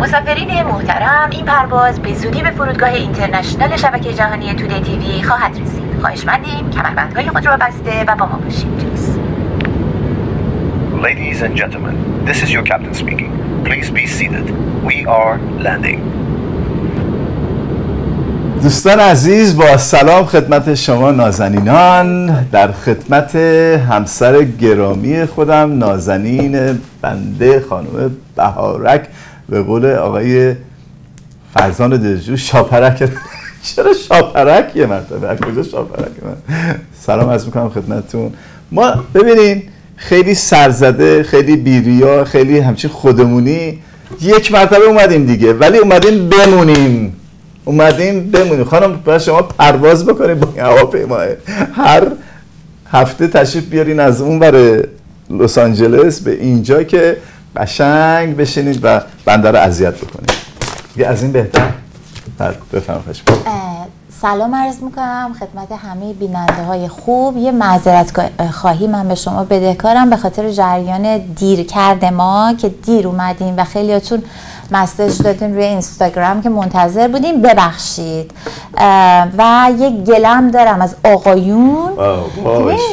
مسافرین محترم این پرواز به زودی به فرودگاه اینترنشنال شبکه جهانی تودی تیوی خواهد رسید خواهشمندیم کمربندهای خود را بسته و با ما باشید Ladies and gentlemen, this is your captain speaking. Please be seated. We are landing. دوستان عزیز با سلام خدمت شما نازنینان در خدمت همسر گرامی خودم نازنین بنده خانم بهارک به قول آقای فرزان دلجو شاپرک. چرا شاپرک یه مرتبه؟ از کجا شاپرک من؟ سلام عرض می‌کنم خدمتتون. ما ببینین خیلی سرزده خیلی بیریا خیلی همچین خودمونی. یک مرتبه اومدیم دیگه ولی اومدیم بمونیم. اومدیم بمونیم. خانم باید شما پرواز بکنیم با این هواپیماه هر هفته تشریف بیارین از اون برای لس آنجلس به اینجا که قشنگ بشینید و بنده رو اذیت بکنید. یه از این بهتر. بفرمایید. سلام عرض می‌کنم. خدمت همه بیننده های خوب. یه معذرت خواهی من به شما بدهکارم به خاطر جریان دیر کرده ما که دیر اومدیم و خیلیاتون مسیج دادین روی اینستاگرام که منتظر بودیم ببخشید. و یک گلم دارم از آقایون.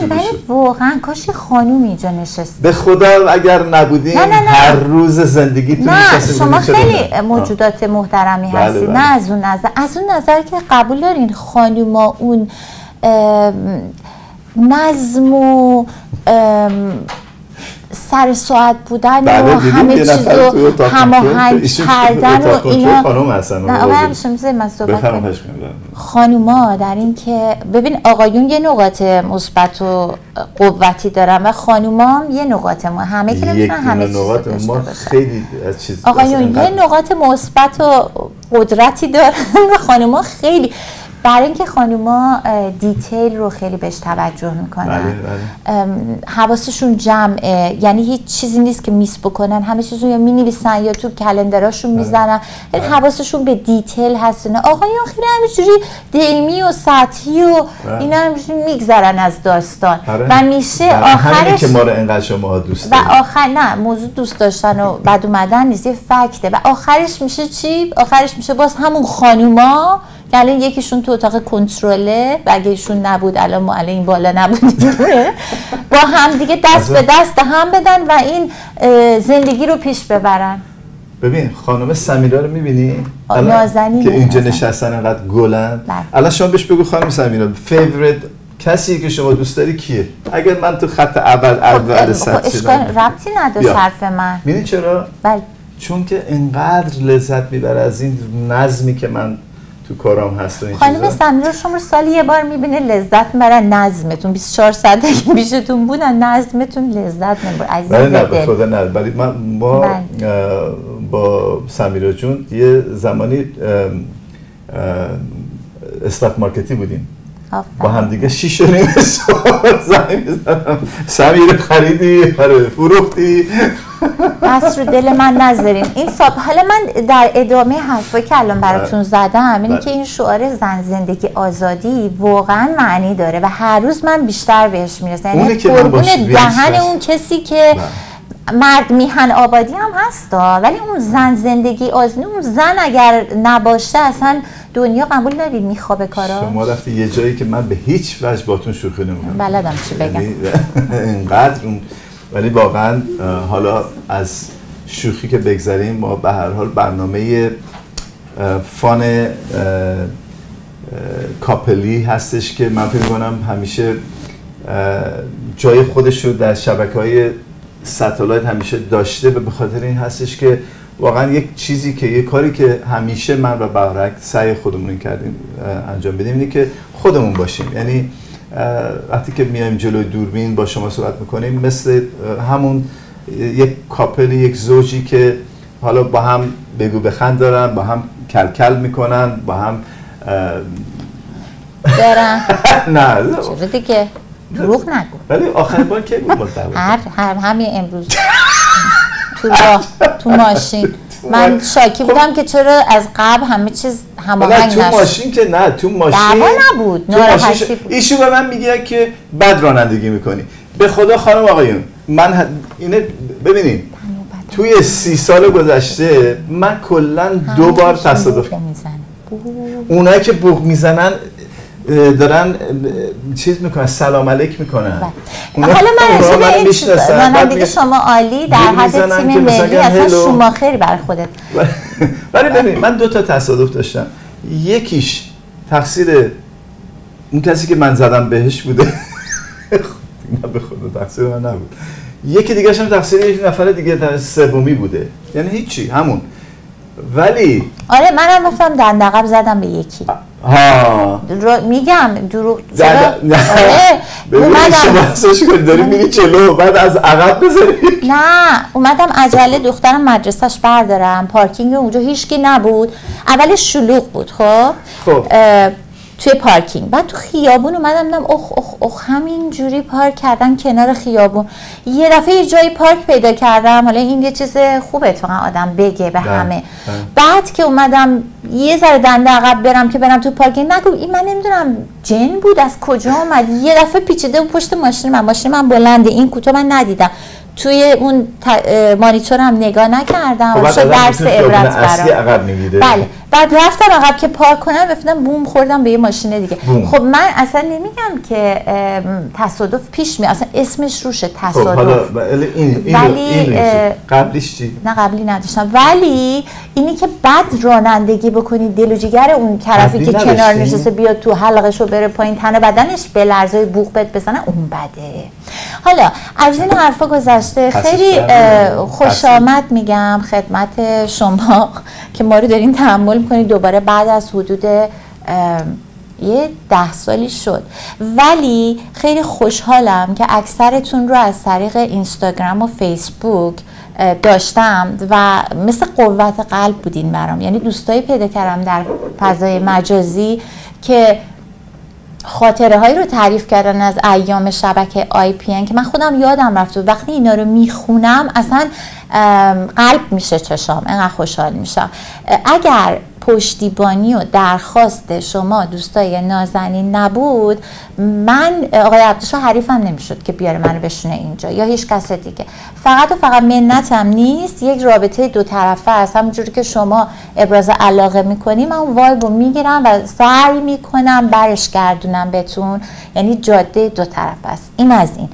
ولی واقعا کاش خانوم اینجا نشست به خدا اگر نبودیم هر روز زندگی تو نه شما خیلی موجودات محترمی بله هستید بله. نه از اون نظر از اون نظر که قبول دارین خانوما اون نظم و سر ساعت بودن بله و همه چیز رو هماهنگ کردن و اینا نه آقای همیشه من صحبت خانوما در این که ببین آقایون یه نقاط مثبت و قوتی دارن و خانوما یه نقاط ما. همه که نمی‌تونن همه چیز نقاط ما خیلی از چیز آقایون یه نقاط مثبت و قدرتی دارن. و خانوما خیلی برای اینکه خانوما دیتیل رو خیلی بهش توجه می‌کنن بله بله. حواسشون جمعه یعنی هیچ چیزی نیست که میس بکنن همه چیز رو یا می نویسن یا تو کلندراشون بله. می‌زنن بله. حواسشون به دیتیل هستن آقایون خیلی همینجوری دیلمی و سطحی و بله. اینا همینجوری میگذرن از داستان بله. و میشه آخرش که ما رو انقدر شما دوست و آخر نه موضوع دوست داشتن و بد اومدن نیست یه فکته و آخرش میشه چی آخرش میشه باز همون خانوما که الان یکیشون تو اتاق کنترله و اگه ایشون نبود الان ما الان این بالا نبودیم. با هم دیگه دست به دست هم بدن و این زندگی رو پیش ببرن. ببین خانم سمیرا رو می‌بینی؟ نازنین که اینجا نشستن انقدر گلن. بله. الان شما بهش بگو خانم سمیرا فیورت کسی که شما دوست داری کیه؟ اگر من تو خط اول اول سطح شدم ربطی نداشت حرف من. می‌دونی چرا؟ بله. چون که انقدر لذت می‌بره از این نظمی که من تو کارام هست این خانم سمیرا شما سالی یه بار می‌بینه لذت می‌بره نظمتون. 24 ساعت که بودن نظمتون لذت می‌بره عزیز بله خدا نه. ولی ما بله. با سمیرا جون یه زمانی استاک مارکتی بودیم. با هم دیگه شیش نیم زنگ زدم سمیر خریدی؟ آره. فروختی؟ دست رو دل من نذارین. این ساب حالا من در ادامه حرفایی که الان براتون زدم اینه که این شعار زن زندگی آزادی واقعا معنی داره و هر روز من بیشتر بهش می‌رسم. یعنی قربون دهن اون کسی که مرد میهن آبادی هم هستا. ولی اون زن زندگی آزادی اون زن اگر نباشه اصلا دنیا قبول دارید میخوابه کارا؟ شما رفتی یه جایی که من به هیچ وجه باتون شوخی نمی‌کنم. بلدم چی بگم. یعنی اینقدر اون ولی واقعا حالا از شوخی که بگذاریم ما به هر حال برنامه فان کاپلی هستش که من فکر کنم همیشه جای خودش رو در شبکه های ستالایت همیشه داشته و به خاطر این هستش که واقعا یک چیزی که یه کاری که همیشه من و بهرک سعی خودمون کردیم انجام بدیم اینه که خودمون باشیم. یعنی وقتی که میایم جلوی دوربین با شما صحبت می‌کنیم مثل همون یک کاپل یک زوجی که حالا با هم بگو بخند دارن با هم کلکل می‌کنن با هم دارن. نه چرا دیگه؟ دروغ نگو. ولی آخر بار که هر هر همین امروز. تو راه تو ماشین. من شاکی بودم که چرا از قبل همه چیز هماهنگ نشد تو ماشین که نه تو ماشین دعوا نبود ایشو به من میگه که بد رانندگی می‌کنی. به خدا خانم آقایون من اینه ببینید توی سی سال گذشته من کلا دو بار تصادف اونایی که بوق می‌زنن دارن چیز می‌کنن سلام علیک می‌کنن. بله. حالا من دیگه شما عالی در حد تیم ملی اصلا شما خیلی بر خودت. ولی ببین من دو تا تصادف داشتم. یکیش تقصیر اون کسی که من زدم بهش بوده. نه به خدا تقصیر من نبود. یکی دیگه هم تقصیر یک نفر دیگه سومی بوده. یعنی هیچی همون. ولی آره منم گفتم دندقب زدم به یکی. ها. میگم درو آره شما داری میگی چلو بعد از عقب بذاری. نه اومدم عجله دخترم مدرسهش بردارم. پارکینگ اونجا هیچکی نبود. اولش شلوغ بود خب؟ خب. توی پارکینگ. بعد تو خیابون اومدم دیدم اخ اخ اخ همین جوری پارک کردن کنار خیابون. یه دفعه یه جایی پارک پیدا کردم. حالا این یه چیز خوبه تو آدم بگه به همه. بعد که اومدم یه ذره دنده عقب برم که برم تو پارکینگ. نگو این من نمی‌دونم جن بود از کجا اومد؟ یه دفعه پیچیده و پشت ماشین من. ماشین من بلنده. این کوتاه من ندیدم. توی اون مانیتور هم نگاه نکردم. خب درس عبرت برام. بله. بعد رفتم عقب که پارک کنم بفیدم بوم خوردم به یه ماشین دیگه. خب من اصلا نمیگم که تصادف پیش می اصلا اسمش روشه خب، تصادف. خب این ولی قبلیش چی؟ نه قبلی نداشتم. ولی اینی که بد رانندگی بکنی دل و جگر اون طرفی که کنار نشسته بیاد تو حلقش رو بره پایین تن بدنش به لرزای بوق بد بزنه اون بده. حالا از این حرفا گذشته خیلی خوش آمد میگم خدمت شما که ما رو دارین تحمل می‌کنید. دوباره بعد از حدود یه ده سالی شد. ولی خیلی خوشحالم که اکثرتون رو از طریق اینستاگرام و فیسبوک داشتم و مثل قوت قلب بودین برام. یعنی دوستایی پیدا کردم در فضای مجازی که خاطره هایی رو تعریف کردن از ایام شبکه آی پی که من خودم یادم رفت و وقتی اینا رو می‌خونم اصلا قلب میشه چشام انقدر خوشحال میشم. اگر پشتیبانی و درخواست شما دوستای نازنین نبود. من آقای عبدالشاه حریفم نمی‌شد که بیاره منو بشونه اینجا یا هیچ کس دیگه. فقط و فقط منتم نیست یک رابطه دو طرفه است. همونجوری که شما ابراز علاقه می‌کنی من اون وایب رو می‌گیرم و سعی می‌کنم برش گردونم بهتون. یعنی جاده دو طرفه است. این از این.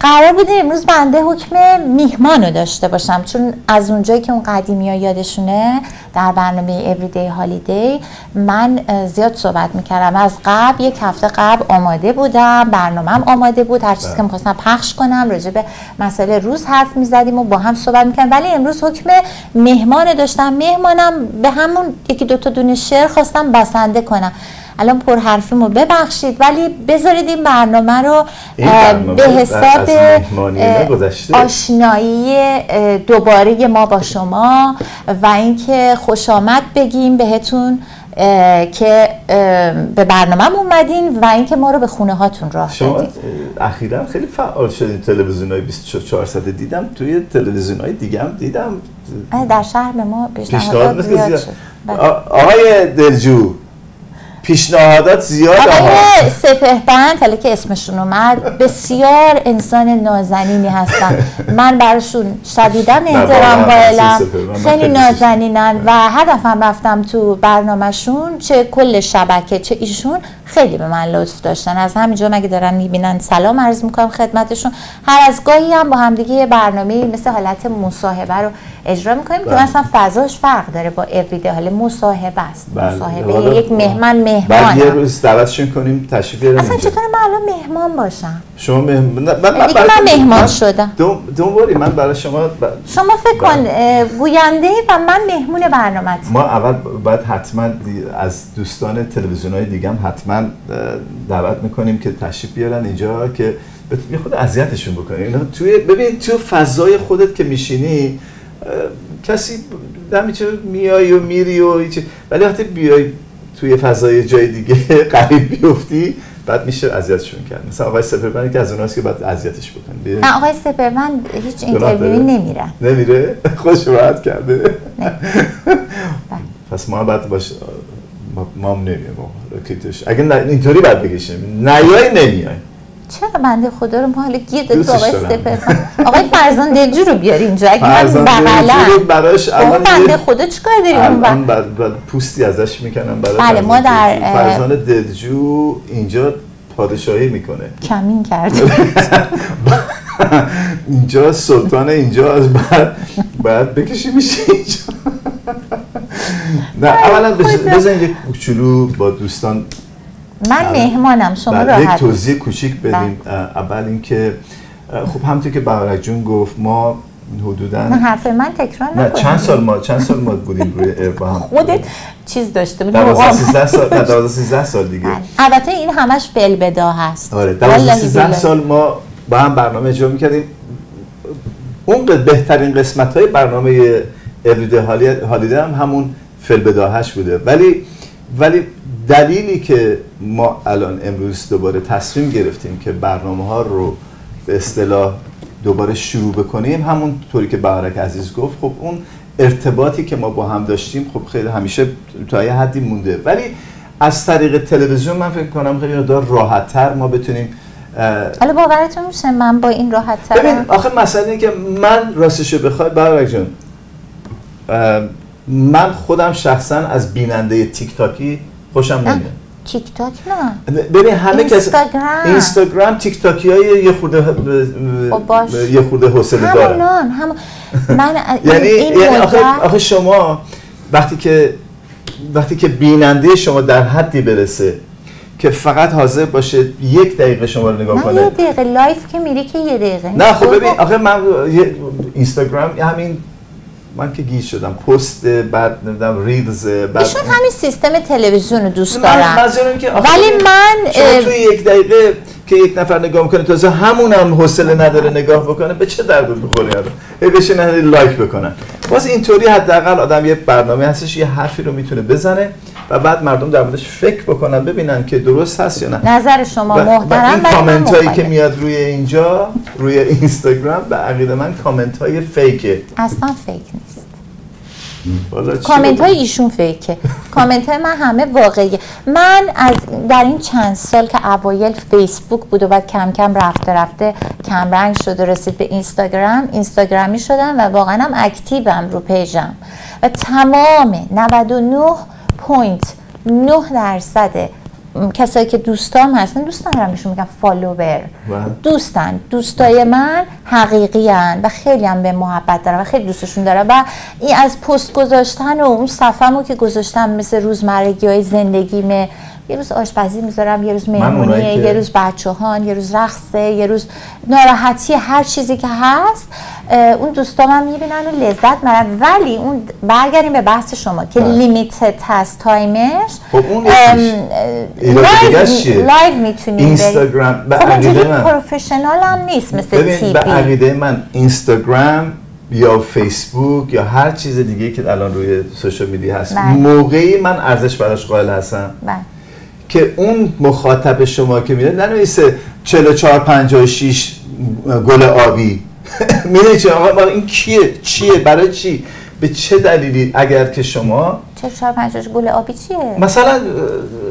قرار بوده امروز بنده حکم میهمان رو داشته باشم. چون از اونجایی که اون قدیمی ها یادشونه در برنامه Everyday Holiday من زیاد صحبت می‌کردم. از قبل یک هفته قبل آماده بودم برنامهم آماده بود. هر چیزی که می‌خواستم پخش کنم راجع به مسئله روز حرف می‌زدیم و با هم صحبت می‌کردم ولی امروز حکم مهمان داشتم. مهمانم به همون یکی دوتا دونه شعر خواستم بسنده کنم. الان پر حرفیمو ببخشید ولی بذارید این برنامه رو به حساب آشنایی دوباره ما با شما و اینکه خوش آمد بگیم بهتون که به برنامه اومدین و اینکه ما رو به خونه هاتون راه شما اخیرا خیلی فعال شدین تلویزیون های 24 ساعته دیدم توی تلویزیون های دیگه هم دیدم. در شهر ما پیشنهاد زیاد شد. بله. آقای دلجو. پیشنهادات زیاد آقای سپهبند حالا که اسمشون اومد بسیار انسان نازنینی هستن. من براشون شدیدا احترام قائلم. خیلی نازنینن و هر دفعه رفتم تو برنامهشون چه کل شبکه چه ایشون خیلی به من لطف داشتن. از همینجا مگه دارن می‌بینن؟ سلام عرض می‌کنم خدمتشون. هر از گاهی هم با همدیگه برنامه مثل حالت مصاحبه رو اجرا می‌کنیم که بله. مثلا فضاش فرق داره با اوریده حال مصاحبه است. بله. مصاحبه یک مهمان مهمان بعد یه روز دعوتشون کنیم تشریف اصلا چطور من الان مهمان باشم؟ شما مهمان من, من, من مهمان شدم. دوباری من برای شما شما فکر کن گوینده و من مهمون برنامه ما اول باید حتما از دوستان تلویزیون های دیگه هم حتما دعوت می‌کنیم که تشریف بیارن اینجا که یه خود اذیتشون بکنیم توی ببین تو فضای خودت که میشینی کسی همیشه میای و میری و ولی وقتی بیای توی فضای جای دیگه قریب بیفتی بعد میشه اذیتشون کرد. مثلا آقای سپرمن که از اوناست که بعد اذیتش بکنن نه آقای سپرمن هیچ اینترویوی نمیره. نمیره؟ خوش راحت کرده. پس ما بعد باش ما, ما هم نمیایم. اگه اینطوری بعد بگیشیم نیای نمیای. چرا بنده خدا رو ما حالا گیر دادید آقای سپر؟ آقای فرزان دلجو رو بیار اینجا. اگه من بغلم. براش الان بنده خدا چیکار داریم؟ اون بعد پوستی ازش می‌کنم برای بله ما در فرزان دلجو اینجا پادشاهی می‌کنه. کمین کرده. اینجا سلطان اینجا از بعد باید بکشی میشه اینجا. نه اولا بزن یک کوچولو با دوستان من مهمانم شما راحت یک توضیح کوچیک بدیم. اول اینکه خب همونطور که بهارک جون گفت ما حدودا نه حرف من تکرار نه چند سال ما چند سال ما بودیم روی ایر با هم؟ خودت چیز داشته بود 12 13 سال نه 12 13 سال دیگه. بله. البته این همش بلبدا هست. آره 12 13 سال ما با هم برنامه اجرا می‌کردیم. اون بهترین قسمت های برنامه اوریده هالیده هم همون فلبداهش بوده. ولی ولی دلیلی که ما الان امروز دوباره تصمیم گرفتیم که برنامه ها رو به اصطلاح دوباره شروع بکنیم همون طوری که بهارک عزیز گفت خب اون ارتباطی که ما با هم داشتیم خب خیلی همیشه تا یه حدی مونده. ولی از طریق تلویزیون من فکر کنم خیلی راحت تر ما بتونیم حالا باورتون میشه من با این راحت تر ببین آخه مسئله اینه که من راستشو بخوای بهارک جان من خودم شخصا از بیننده تیک تاکی خوشم نمیاد. تیک تاک نه ببین همه کس اینستاگرام. تیک تاکی های یه خورده خب یه خورده حوصله همونان هم من یعنی یعنی آخه, آخه شما وقتی که وقتی که بیننده شما در حدی برسه که فقط حاضر باشه یک دقیقه شما رو نگاه کنه. نه یه دقیقه live که میری که یه دقیقه. نه خب ببین آخه من اینستاگرام همین من که گیج شدم. پست بعد نمی‌دونم ریلز بعد ایشون همین سیستم تلویزیون رو دوست دارم ولی من شما توی یک دقیقه که یک نفر نگاه می‌کنه تازه همون هم حوصله نداره نگاه بکنه به چه درد بخوره یارو؟ هی بشینن like بکنن. باز اینطوری حداقل آدم یه برنامه هستش یه حرفی رو می‌تونه بزنه. و بعد مردم در موردش فکر بکنن ببینن که درست هست یا نه. نظر شما محترم این کامنت هایی که میاد روی اینجا روی اینستاگرام به عقیده من کامنت های fake ه. اصلا fake نیست. کامنت های ایشون fake ه. comment های من همه واقعیه. من از در این چند سال که اوایل فیسبوک بود و بعد کم کم رفته رفته کم رنگ شده رسید به اینستاگرام اینستاگرامی شدم و واقعا هم active م رو page م و تمام 99 point 9 درصد. کسایی که دوستام هستن دوست ندارم بهشون میگم follower. دوستن. دوستای من حقیقی ان و خیلی هم بهم محبت دارم و خیلی دوستشون دارم و این از پست گذاشتن و اون صفحمو که گذاشتم مثل روزمرگی های زندگیمه یه روز آشپزی می‌ذارم یه روز مهمونیه یه روز بچه یه روز رقصه یه روز ناراحتی هر چیزی که هست اون دوستام هم می‌بینن و لذت می‌برن ولی اون برگردیم به بحث شما که limited بله. هست تایمش. خب اون live می‌تونیم اینستاگرام به عقیده من. professional هم نیست مثل TV به عقیده من اینستاگرام یا فیسبوک یا هر چیز دیگه که الان روی social media هست بله. موقعی من ارزش براش قائل هستم. بله. که اون مخاطب شما که میره ننویسه 44 56 گل آبی. میره چه آقا این کیه؟ چیه؟ برای چی؟ به چه دلیلی اگر که شما 44 56 گل آبی چیه؟ مثلا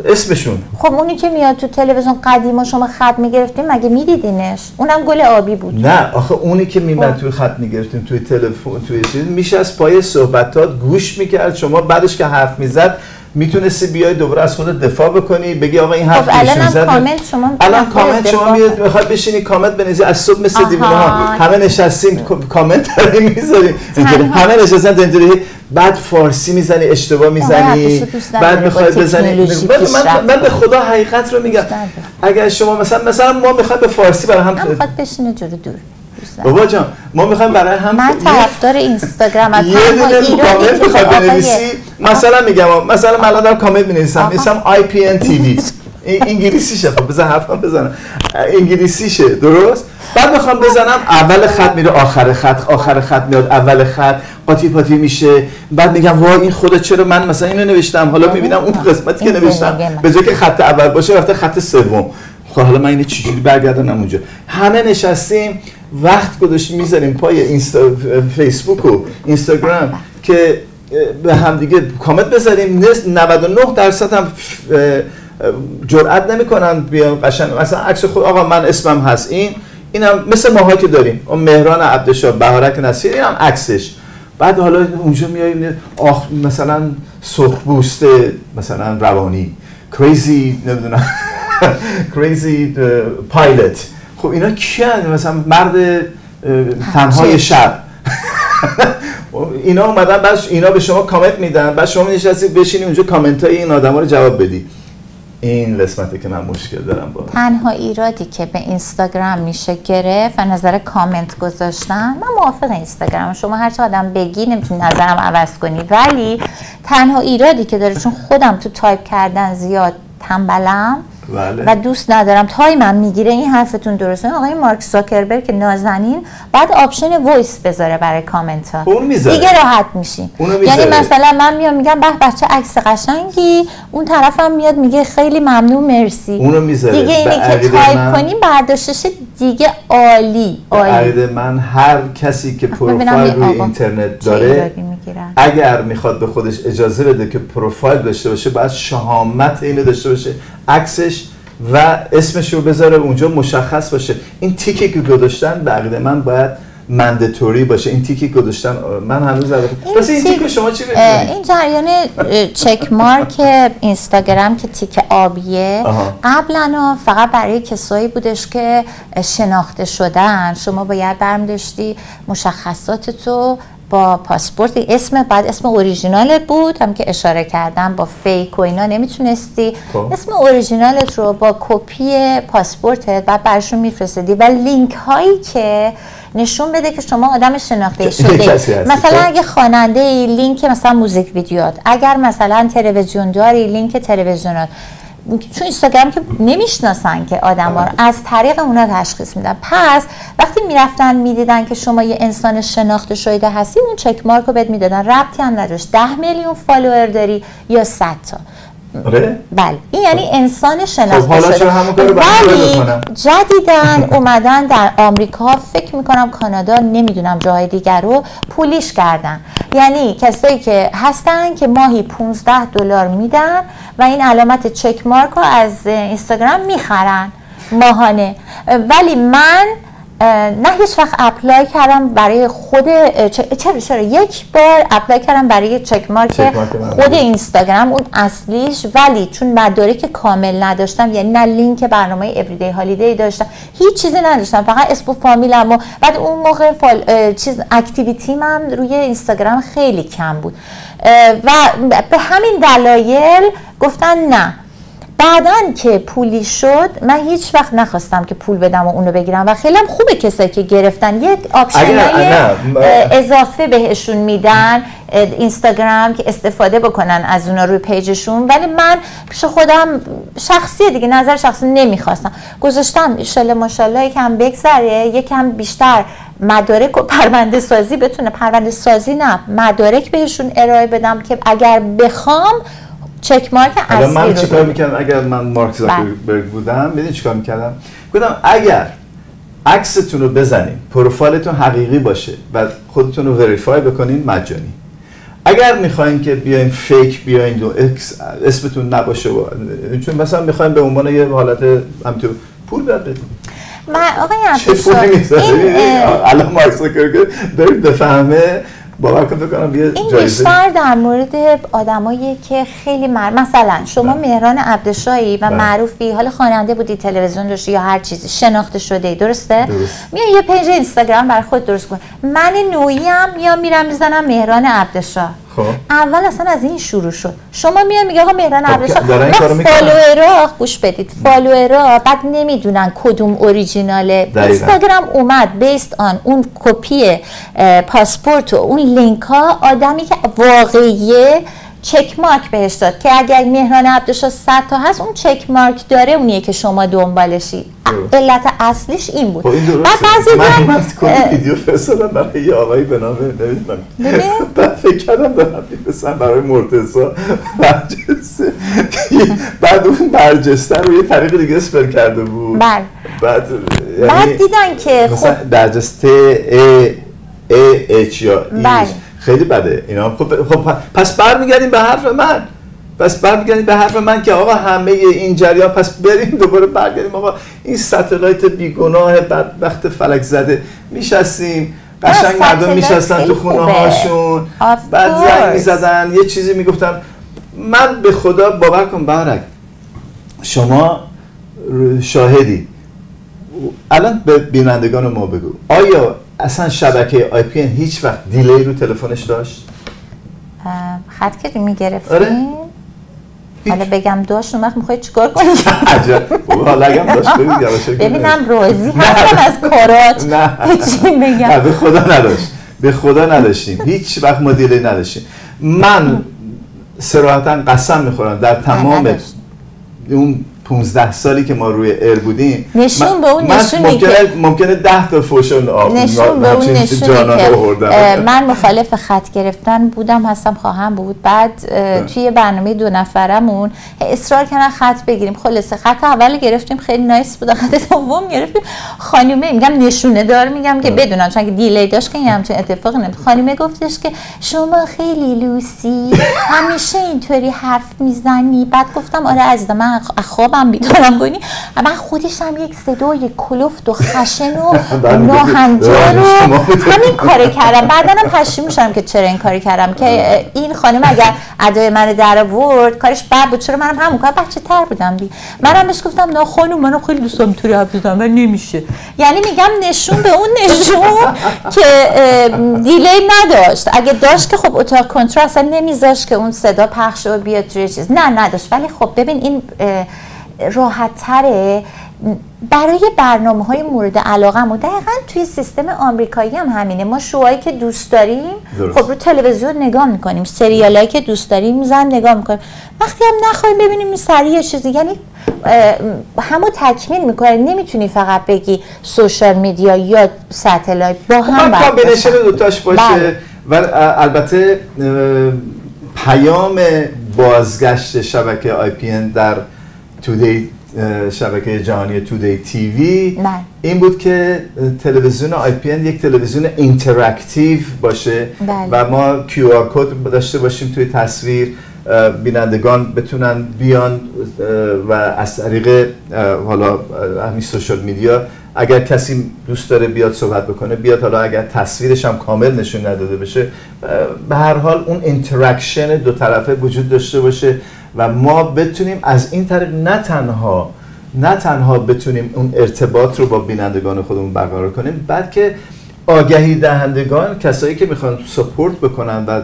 اسمشون. خب اونی که میاد تو تلویزیون قدیما شما خط می‌گرفتیم مگه میدیدینش؟ اونم گل آبی بود. نه آخه اونی که میمد خب. توی خط می‌گرفتیم توی تلفن توی چیز میشه از پای صحبتات گوش می‌کرد. شما بعدش که حرف می‌زد می‌تونستی بیای دوباره از خودت دفاع بکنی بگی آقا این حرف خب الان کامنت شما الان کامنت شما میاد می‌خواد بشینی کامنت بنویسی از صبح مثل دیوونه ها. همه نشستیم کامنت داریم می‌ذاریم همه نشستن اینطوری بعد فارسی می‌زنی اشتباه می‌زنی. بعد می‌خوای بزنی. من, من به خدا حقیقت رو میگم. اگر شما مثلا مثلا ما می‌خوایم به فارسی برای هم می‌خواد بشینه جلو دور. بابا جان ما می‌خوایم برای هم من طرفدار اینستاگرام یه دونه کامنت می‌خواد بنویسی؟ مثلا میگم مثلا من الان کامنت می‌نویسم. میسم آی پی ان تی وی انگلیسیشه. خب بزن حرفم بزنم. انگلیسیشه. درست؟ بعد می‌خوام بزنم اول خط میره آخر خط. آخر خط میاد اول خط. قاطی پاتی میشه. بعد میگم وای این خدا چرا من مثلا اینو نوشتم؟ حالا می‌بینم اون قسمتی که نوشتم. به جای که خط اول باشه رفته خط سوم. خب حالا من اینو چجوری برگردونم اونجا. همه نشستیم. وقت گذاشتیم می‌ذاریم پای اینستا فیسبوک و اینستاگرام که به هم دیگه کامنت بذاریم. 99 درصد هم جرئت نمی‌کنن بیان قشنگ. مثلا عکس خود آقا من اسمم هست. این این هم مثل ماها که داریم. اون مهران عبدشاه بهارک نصیر این هم عکسش. بعد حالا اونجا میاییم آخ مثلا سرخ مثلا روانی. کریزی نمی‌دونم. کریزی پایلت خب اینا کیان؟ مثلا مرد تنهای شب. اینا اومدن بعد اینا به شما کامنت میدن بعد شما نشستی بشینی اونجا کامنت های این آدما رو جواب بدی. این قسمتی که من مشکل دارم با. تنها ایرادی که به اینستاگرام میشه گرفت و نظر کامنت گذاشتن من موافق اینستاگرام. شما هر چه آدم بگی نمی‌تونی نظرم عوض کنی. ولی تنها ایرادی که داره چون خودم تو تایپ کردن زیاد تنبلم بله. و دوست ندارم. من می‌گیره این حرفتون درسته. آقای مارک زاکربرگ که نازنین بعد option voice بذاره برای کامنت ها اون دیگه راحت میشین. یعنی مثلا من میام میگم به بچه عکس قشنگی. اون طرفم میاد میگه خیلی ممنون مرسی. اونو می‌ذاره. دیگه اینی که تایپ من... کنیم برداشتش دیگه عالی عالی. من هر کسی که پروفایل روی اینترنت داره اگر می‌خواد به خودش اجازه بده که پروفایل داشته باشه باید شهامت اینو داشته باشه عکسش و اسمش رو بذاره اونجا مشخص باشه. این تیکی که گذاشتن به من باید مندتوری باشه. این تیکی گذاشتن من هنوز پس این تیک شما چی این جریان چک مارک اینستاگرام که تیک آبیه. قبلا فقط برای کسایی بودش که شناخته شدن. شما باید برم داشتی مشخصات تو با پاسپورت. اسم بعد اسم اوریژینالت بود هم که اشاره کردم با fake و اینا نمی‌تونستی. خب. اسم اوریژینالت رو با کپی پاسپورتت بعد برشون میفرستادی و لینک هایی که نشون بده که شما آدم شناخته شده. مثلا خب. اگه خواننده ای لینک مثلا music video ات. اگر مثلا تلویزیون داری لینک تلویزیونات. چون اینستاگرام که نمی‌شناسن که آدم ها رو. از طریق اونا تشخیص میدن. پس وقتی می‌رفتن می‌دیدن که شما یه انسان شناخته شده هستی اون چک مارک رو بهت می‌دادن. ربطی هم نداشت. ده میلیون فالوور داری یا 100 تا. آره؟ بله. این یعنی خب. انسان خب، شناخته خب شده. ولی جدیدن اومدن در آمریکا فکر می‌کنم کانادا نمی‌دونم جای دیگر رو پولیش کردن. یعنی کسایی که هستن که ماهی 15 دلار میدن و این علامت check mark رو از اینستاگرام می‌خرن ماهانه. ولی من نه هیچ وقت apply کردم برای خود چرا چرا؟ یک بار apply کردم برای check mark خود اینستاگرام اون اصلیش. ولی چون مدارک کامل نداشتم یعنی نه لینک برنامه اوریدی هالیدی داشتم هیچ چیزی نداشتم. فقط اسم و فامیلم و بعد اون موقع فال... چیز activity من روی اینستاگرام خیلی کم بود. و به همین دلایل گفتن نه. بعدا که پولی شد من هیچ وقت نخواستم که پول بدم و اونو بگیرم و خیلی هم خوبه کسایی که گرفتن. یک option اضافه بهشون میدن اینستاگرام که استفاده بکنن از اونا روی page شون. ولی من پیش خودم شخصی دیگه نظر شخصی نمی‌خواستم. گذاشتم ایشاله ماشاءالله یکم بگذره یکم بیشتر مدارک و پرونده سازی بتونه. پرونده سازی نه مدارک بهشون ارائه بدم که اگر بخوام چک مارک اصلی من چیکار می‌کردم؟ اگر من مارک زاکربرگ بله. بودم می‌دونی چیکار می‌کردم؟ گفتم اگر عکستون رو بزنین پروفایلتون حقیقی باشه و خودتون رو وریفای بکنین مجانی. اگر می‌خواین که بیاین فیک بیاین دو اسمتون نباشه و چون مثلا می‌خواین به عنوان یه حالت همینطور پول بیاد بدین. من آقای این الان مارک زاکربرگ بفهمه باور کن بکنم این بیشتر در مورد آدمایی که خیلی مر مثلا شما بله. مهران عبدشایی و بله. معروفی حالا خواننده بودی تلویزیون داشتی یا هر چیزی شناخته شده ای درسته درست. میای یه پیج اینستاگرام برای خود درست کن من نوعی ام یا میرم می‌زنم مهران عبدشاه خب. اول اصلا از این شروع شد. شما میاد میگه آقا مهران عبدشاه فالوورا گوش بدید. فالوورا بعد نمی‌دونن کدوم اوریجیناله اینستاگرام اومد بیست آن اون کپی پاسپورت و اون لینک ها آدمی که واقعیه چک مارک بهش داد که اگر مهران عبدشا 100 تا هست اون چک مارک داره اونیه که شما دنبالشی. علت اصلیش این بود. خب بعد بعضی من ویدیو فرستادم برای یه آقایی به نام نمی‌دونم. فکر کردم دارم میفرستم برای مرتضی برجسته. بعد اون برجسته رو یه طریق دیگه اسپل کرده بود. بله. بعد یعنی بعد دیدن که مثلا خب برجسته ای ای اچ یا بله. خیلی بده. اینا خب, خب پس برمیگردیم به حرف من. پس برمیگردیم به حرف من که آقا همه این جریان پس بریم دوباره برگردیم. آقا این ستلایت بیگناه بعد وقت فلک زده. میشستیم. قشنگ مردم میشستن تو خونه هاشون. بعد زنگ می‌زدن یه چیزی می‌گفتن. من به خدا باور کن بارک شما شاهدی. الان به بینندگان ما بگو. آیا اصلا شبکه آی پی هیچ وقت دیلی رو تلفنش داشت؟ خط که می‌گرفتیم آره؟ حالا بگم داشت اون وقت می‌خوای چیکار کنی؟ عجب. حالا اگم داشت ببینم راضی هستم از کارات. نه. بگم به خدا نداشت. به خدا نداشتیم. هیچ وقت ما دیلی نداشتیم. من سراحتا قسم می‌خورم در تمام اون 15 سالی که ما روی ار بودیم نشون به اون نشونی ممکنه که ممکنه 10 تا فوشون نشون به اون نشونی که من مخالف خط گرفتن بودم هستم خواهم بود. بعد توی برنامه دو نفرمون اصرار کردن خط بگیریم. خلاصه خط اول گرفتیم خیلی نایس بود. خط دوم گرفتیم. خانومه میگم نشونه دار میگم که بدونن چون که دیلی داشت که همچین اتفاقی نمیفته خانومه گفتش که شما خیلی لوسی همیشه اینطوری حرف می‌زنی. بعد گفتم آره عزیزم من خواب خوابم بیدارم کنی. من خودش هم یک صدای کلفت و خشن و ناهنجار و همین کار کردم. بعدا هم پشیمون شدم که چرا این کاری کردم. که این خانم اگر ادای من در آورد کارش بد بود. چرا منم همون کار بچه تر بودم دی منم بهش گفتم نه خانم منم خیلی دوست دارم توری حرف بزنم ولی نمیشه. یعنی میگم نشون به اون نشون که delay نداشت. اگه داشت که خب اتاق کنترل اصلا نمیذاش که اون صدا پخش و بیاد توی چیز. نه نداشت. ولی خب ببین این راحت تره برای برنامه های مورد علاقه و دقیقا توی سیستم آمریکایی هم همینه. ما شوهایی که دوست داریم خب رو تلویزیون نگاه می‌کنیم. سریال که دوست داریم اونجا نگاه می‌کنیم. وقتی هم نخواهیم ببینیم سریع چیزی یعنی همو تکمیل می‌کنه نمی‌تونی فقط بگی social media یا satellite با هم باید combination دوتاش باشه. بله. و البته پیام بازگشت شبکه آی پی در Today شبکه جهانی Today TV این بود که تلویزیون آی پی یک تلویزیون interactive باشه. بله. و ما QR code داشته باشیم توی تصویر. بینندگان بتونن بیان و از طریق حالا همین social media. اگر کسی دوست داره بیاد صحبت بکنه بیاد حالا اگر تصویرش هم کامل نشون نداده بشه. به هر حال اون interaction دو طرفه وجود داشته باشه. و ما بتونیم از این طریق نه تنها نه تنها بتونیم اون ارتباط رو با بینندگان خودمون برقرار کنیم بلکه آگهی دهندگان کسایی که می‌خوان support بکنن و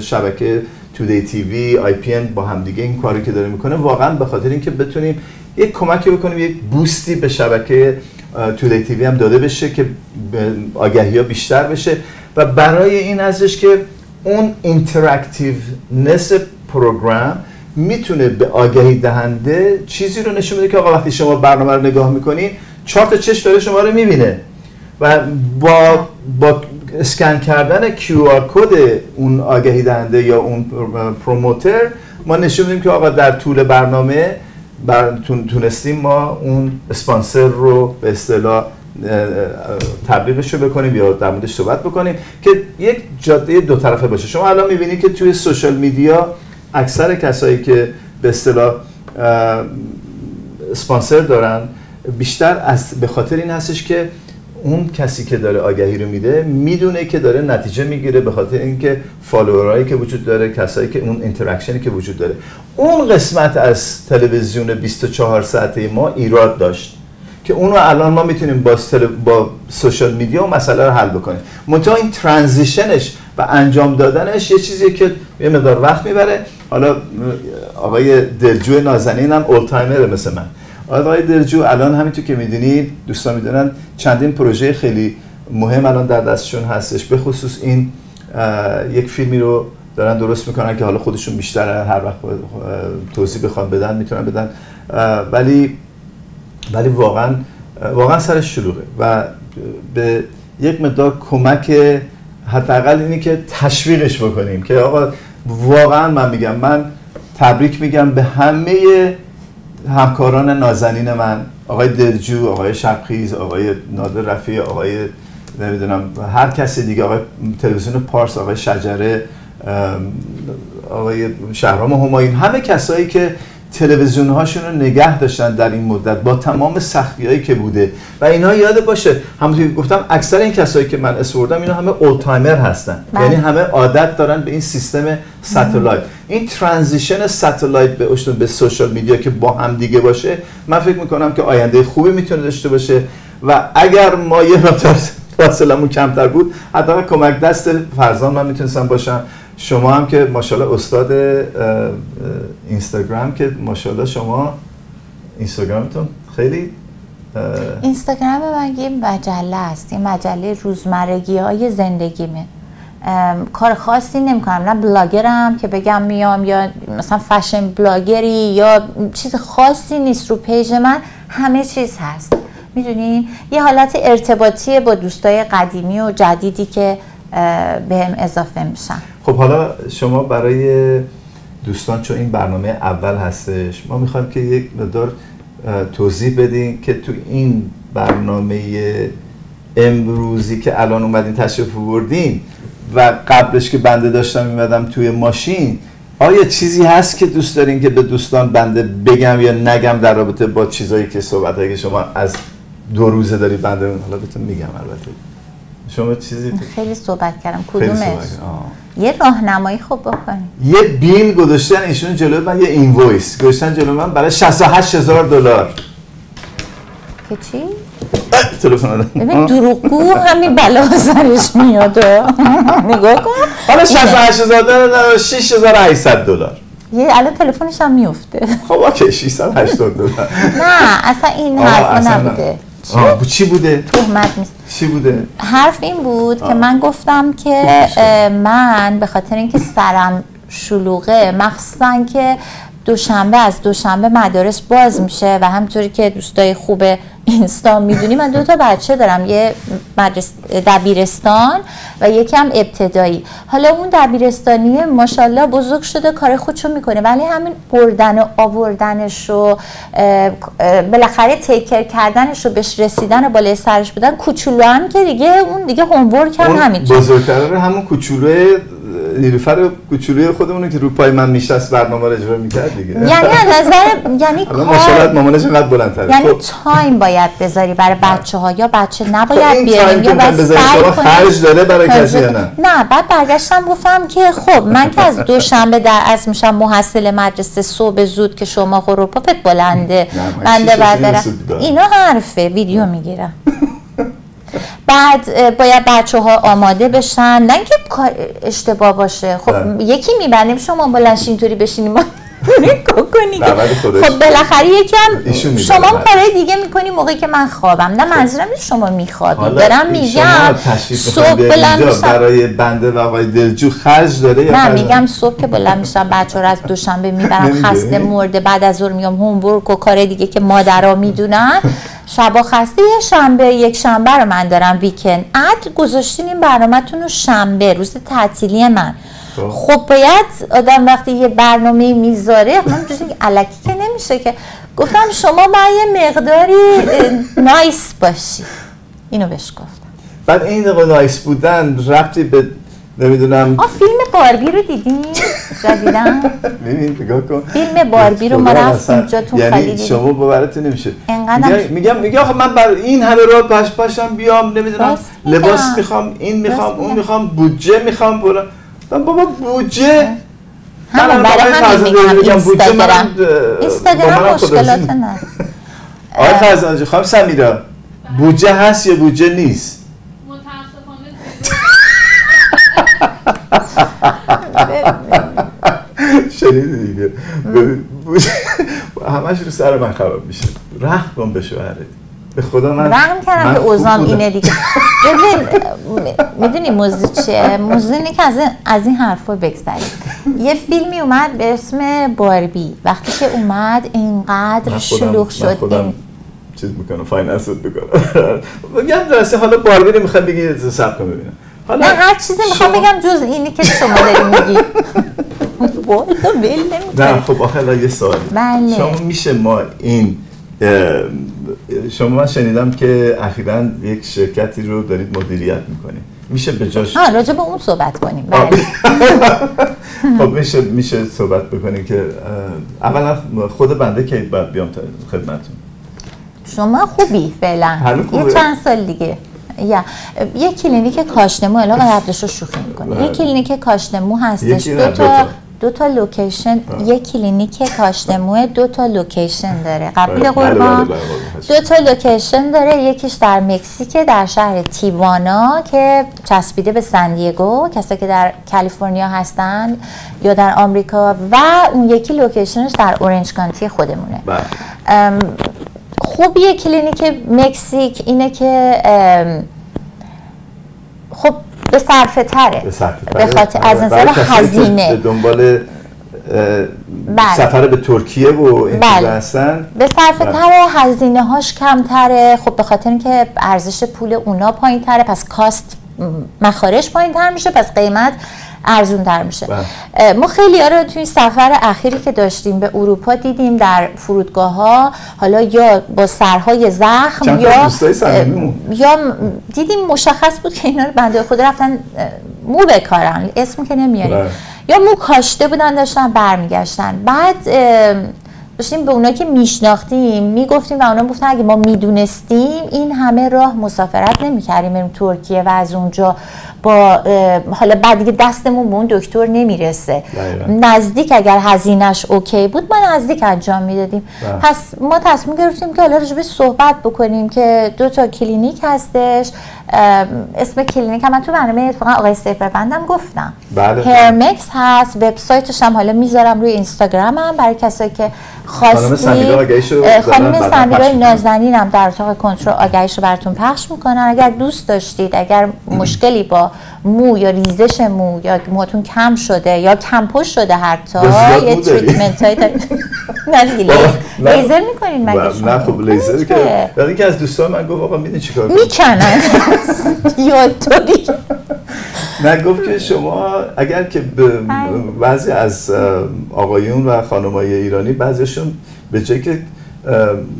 شبکه Today TV آی پی با همدیگه این کاری که داره می‌کنه واقعا به خاطر اینکه بتونیم یک کمکی بکنیم یک boost ی به شبکه Today TV هم داده بشه که آگهی ها بیشتر بشه. و برای این ازش که اون interactiveness program می‌تونه به آگهی دهنده چیزی رو نشون بده که آقا وقتی شما برنامه رو نگاه می‌کنین چهار تا چش داره شما رو می‌بینه. و با با اسکن کردن QR code اون آگهی دهنده یا اون promoter ما نشون میدیم که آقا در طول برنامه بر تونستیم ما اون اسپانسر رو به اصطلاح تبلیغش رو بکنیم یا در موردش صحبت بکنیم که یک جاده دو طرفه باشه. شما الان می‌بینید که توی social media اکثر کسایی که به اصطلاح اسپانسر دارن بیشتر از به خاطر این هستش که اون کسی که داره آگهی رو میده می‌دونه که داره نتیجه می‌گیره به خاطر اینکه follower ایی که وجود داره کسایی که اون interaction ی که وجود داره. اون قسمت از تلویزیون 24 ساعته ما ایراد داشت که اونو الان ما می‌تونیم با, با سوشال میدیا و مسئله رو حل بکنیم. منتها این ترانزیشنش و انجام دادنش یه چیزی که یه مقدار وقت می‌بره. حالا آقای دلجو نازنین هم اول تایمره مثل من. آقای دلجو الان همینطور که می‌دونید دوستان می‌دونن چندین پروژه خیلی مهم الان در دستشون هستش. به خصوص این یک فیلمی رو دارن درست می‌کنن که حالا خودشون بیشتر هر وقت توضیح بخوان بدن می‌تونن بدن. ولی ولی واقعا واقعا سرش شلوغه و به یک مقدار کمک حداقل اینی که تشویقش بکنیم که آقا واقعا من میگم من تبریک میگم به همه همکاران نازنین من آقای دلجو آقای شبخیز آقای نادر رفیع آقای نمی‌دونم هر کسی دیگه آقای تلویزیون پارس آقای شجره آقای شهرام همایون همه کسایی که تلویزیون هاشون رو نگه داشتن در این مدت با تمام سختی هایی که بوده. و اینها یاد باشه همونطور که گفتم اکثر این کسایی که من اسم بردم اینا همه old-timer هستن. بله. یعنی همه عادت دارن به این سیستم satellite این transition satellite به به social media که با هم دیگه باشه من فکر می‌کنم که آینده خوبی می‌تونه داشته باشه. و اگر ما یه مقدار فاصلمون کمتر بود حداقل کمک دست فرزان من می‌تونستم باشم. شما هم که ماشاءالله استاد اینستاگرام که ماشاءالله شما اینستاگرامتون خیلی اینستاگرام من یه مجله است یه مجله روزمرگی های زندگیمه کار خاصی نمی‌کنم نه بلاگرم که بگم میام یا مثلا fashion blogger ی یا چیز خاصی نیست رو page من همه چیز هست. می‌دونین؟ یه حالت ارتباطی با دوستای قدیمی و جدیدی که بهم اضافه میشن. خب حالا شما برای دوستان چون این برنامه اول هستش ما می‌خوایم که یک مقدار توضیح بدین که تو این برنامه امروزی که الان اومدین تشریف بردین و قبلش که بنده داشتم میمدم توی ماشین آیا چیزی هست که دوست دارین که به دوستان بنده بگم یا نگم در رابطه با چیزایی که صحبت که شما از دو روزه داری بنده؟ حالا بهتون میگم البته. شما چیزی خیلی صحبت کردم. کدومش؟ یه راهنمایی خوب بکنی یه بیل گذاشتن ایشون جلو من یه اینوایس گذاشتن جلو من برای 68 هزار دلار. که چی؟ تلفن ببین دروغگو همین بلا سرش میاد. نگاه کن. حالا 68 هزار دلار 6800 دلار. یه الان تلفنش هم میفته. خب اوکی 680 دلار. نه اصلا این حرف نبوده؟ چی؟ بوده؟ تهمت نیست. چی بوده؟ حرف این بود که من گفتم که من به خاطر اینکه سرم شلوغه مخصوصا که دوشنبه از دوشنبه مدارس باز میشه و همطوری که دوستای خوب اینستا می‌دونی من دو تا بچه دارم یه مدرس دبیرستان و یکم ابتدایی. حالا اون دبیرستانی ماشاءالله بزرگ شده کار خودشو می‌کنه. ولی همین بردن و آوردنش و بالاخره تیکر کردنش و بهش رسیدن و بالای سرش بودن کوچولو هم که دیگه اون دیگه هومورک هم همینطور. بزرگتره همون کوچولو نیلوفر کوچولوی خودمونه که رو پای من میشست برنامه رو اجرا می‌کرد دیگه. یعنی از نظر یعنی کار مامانش انقدر بلندتره. یعنی خب. تایم باید بذاری برای بچه ها یا بچه نباید خب بیاریم یا باید سعی خرج داره برای کسی یا نه؟ نه بعد برگشتم گفتم که خب من که از دوشنبه در از میشم محصل مدرسه صبح زود که شما پاپت بلنده بنده بعد اینا حرفه ویدیو می‌گیرم. بعد باید بچه ها آماده بشن. نه اینکه اشتباه باشه. خب ده. یکی میبندیم شما بلنش اینطوری بشینیم. خب بالاخره یکم شما کارهای دیگه می‌کنی موقعی که من خوابم. نه خب. منظورم شما میخوابی. دارم میگم صبح بلند میشم. برای بنده و آقای دلجو خرج داره نه میگم صبح که بلند میشم بچه رو از دوشنبه می‌برم خسته مرده بعد از ظهر میام هومورک و کار دیگه که مادرها می‌دونن. شبا خسته یه شنبه یک شنبه رو من دارم ویکند. اد گذاشتین این برنامهتون رو شنبه روز تعطیلی من. خب. خب باید آدم وقتی یه برنامه می‌ذاره من علکی که نمیشه که. گفتم شما با یه مقداری نایس باشی. اینو بهش گفتم. بعد این نایس بودن ربطی به نمی‌دونم. آ فیلم باربی رو دیدین جدیدن ببین نگاه کن. فیلم باربی رو ما رفتیم جاتون یعنی شما باورتون نمیشه. میگم میگم آخه من بر این همه راه پش پشم بیام نمی‌دونم لباس می‌خوام این می‌خوام اون می‌خوام بودجه می‌خوام برم بابا بودجه؟ همون برای همین میگم اینستاگرام. اینستاگرام مشکلات نه. آقای فرزانجی خواهم سمیرا بودجه هست یا بودجه نیست؟ شنیدی دیگه. همش رو سر من خراب میشه. رحم کن به شوهرت. به خدا من رحم کردم که اوزام اینه دیگه ببین می‌دونی موضوع چیه؟ موضوع اینه که از این, از این حرفا بگذاریم یه فیلمی اومد به اسم باربی. وقتی که اومد اینقدر شلوغ شد این چیز می‌کنم فایننس بکنم میگم درسته حالا باربی رو می‌خوام بگی سب کن ببینم. حالا نه هر چیزی می‌خوام بگم جز اینی که شما داری میگی. نه خب آخه یه سوال بله. شما میشه ما این شما من شنیدم که اخیرا یک شرکتی رو دارید مدیریت می‌کنید. میشه به جاش ها راجع به اون صحبت کنیم. بله. خب میشه میشه صحبت بکنیم که اولا خود بنده که باید بیام خدمتتون؟ شما خوبی فعلا. یه چند سال دیگه. یا یه کلینیک کاشنمو الان قبلش رو شوخی می‌کنه. یه بله. کلینیک کاشنمو هستش دو تا دو تا location یک کلینیک کاشت موئه دو تا location داره. قبول بله، بله، قربان بله، دو تا location داره. یکیش در مکزیک در شهر تیوانا که چسبیده به سن دیگو کسایی که در کالیفرنیا هستن یا در آمریکا و اون یکی location ش در اورنج کانتی خودمونه. خوبی کلینیک مکزیک اینه که خب به صرفه تره به خاطر از نظر هزینه دنبال بله. سفر به ترکیه و این بله. هستن به صرفه بله. تره هزینه هاش کمتره خب به خاطر اینکه ارزش پول اونا پایین تره پس کاست مخارج پایین تر میشه پس قیمت ارزون در میشه. بله. ما خیلی آره توی سفر اخیری که داشتیم به اروپا دیدیم در فرودگاه ها حالا یا با سرهای زخم یا یا دیدیم مشخص بود که اینا رو بنده خدا رفتن مو بکارن. اسم که نمیاریم. بله. یا مو کاشته بودن داشتن برمیگشتن. بعد داشتیم به اونا که میشناختیم می‌گفتیم و اونا گفتن اگه ما می‌دونستیم این همه راه مسافرت نمی‌کردیم بریم ترکیه و از اونجا با حالا بعد دیگه دستمون به اون دکتر نمی‌رسه. نزدیک اگر هزینش okay بود ما نزدیک انجام می‌دادیم. بله. پس ما تصمیم گرفتیم که حالا راجع به صحبت بکنیم که دو تا کلینیک هستش. اسم کلینیک هم من تو برنامه اتفاقا آقای سیفر بندم گفتم. بله هرمکس هست وبسایتش هم حالا می‌ذارم روی اینستاگرامم برای کسایی که خواستین خانم سمیرا نازنین هم در اتاق کنترل آگهیش رو براتون پخش می‌کنن. اگر دوست داشتید اگر مشکلی با مو یا ریزش مو یا موتون کم شده یا کم پشت شده حتی یه treatment های نه لیزر می‌کنین مگه شما؟ نه خب لیزر که یعنی که از دوستان من گفت آقا می‌دونی چیکار می‌کنن. یا طوری. نه گفت که شما اگر که بعضی از آقایون و خانمای ایرانی بعضیشون به جای که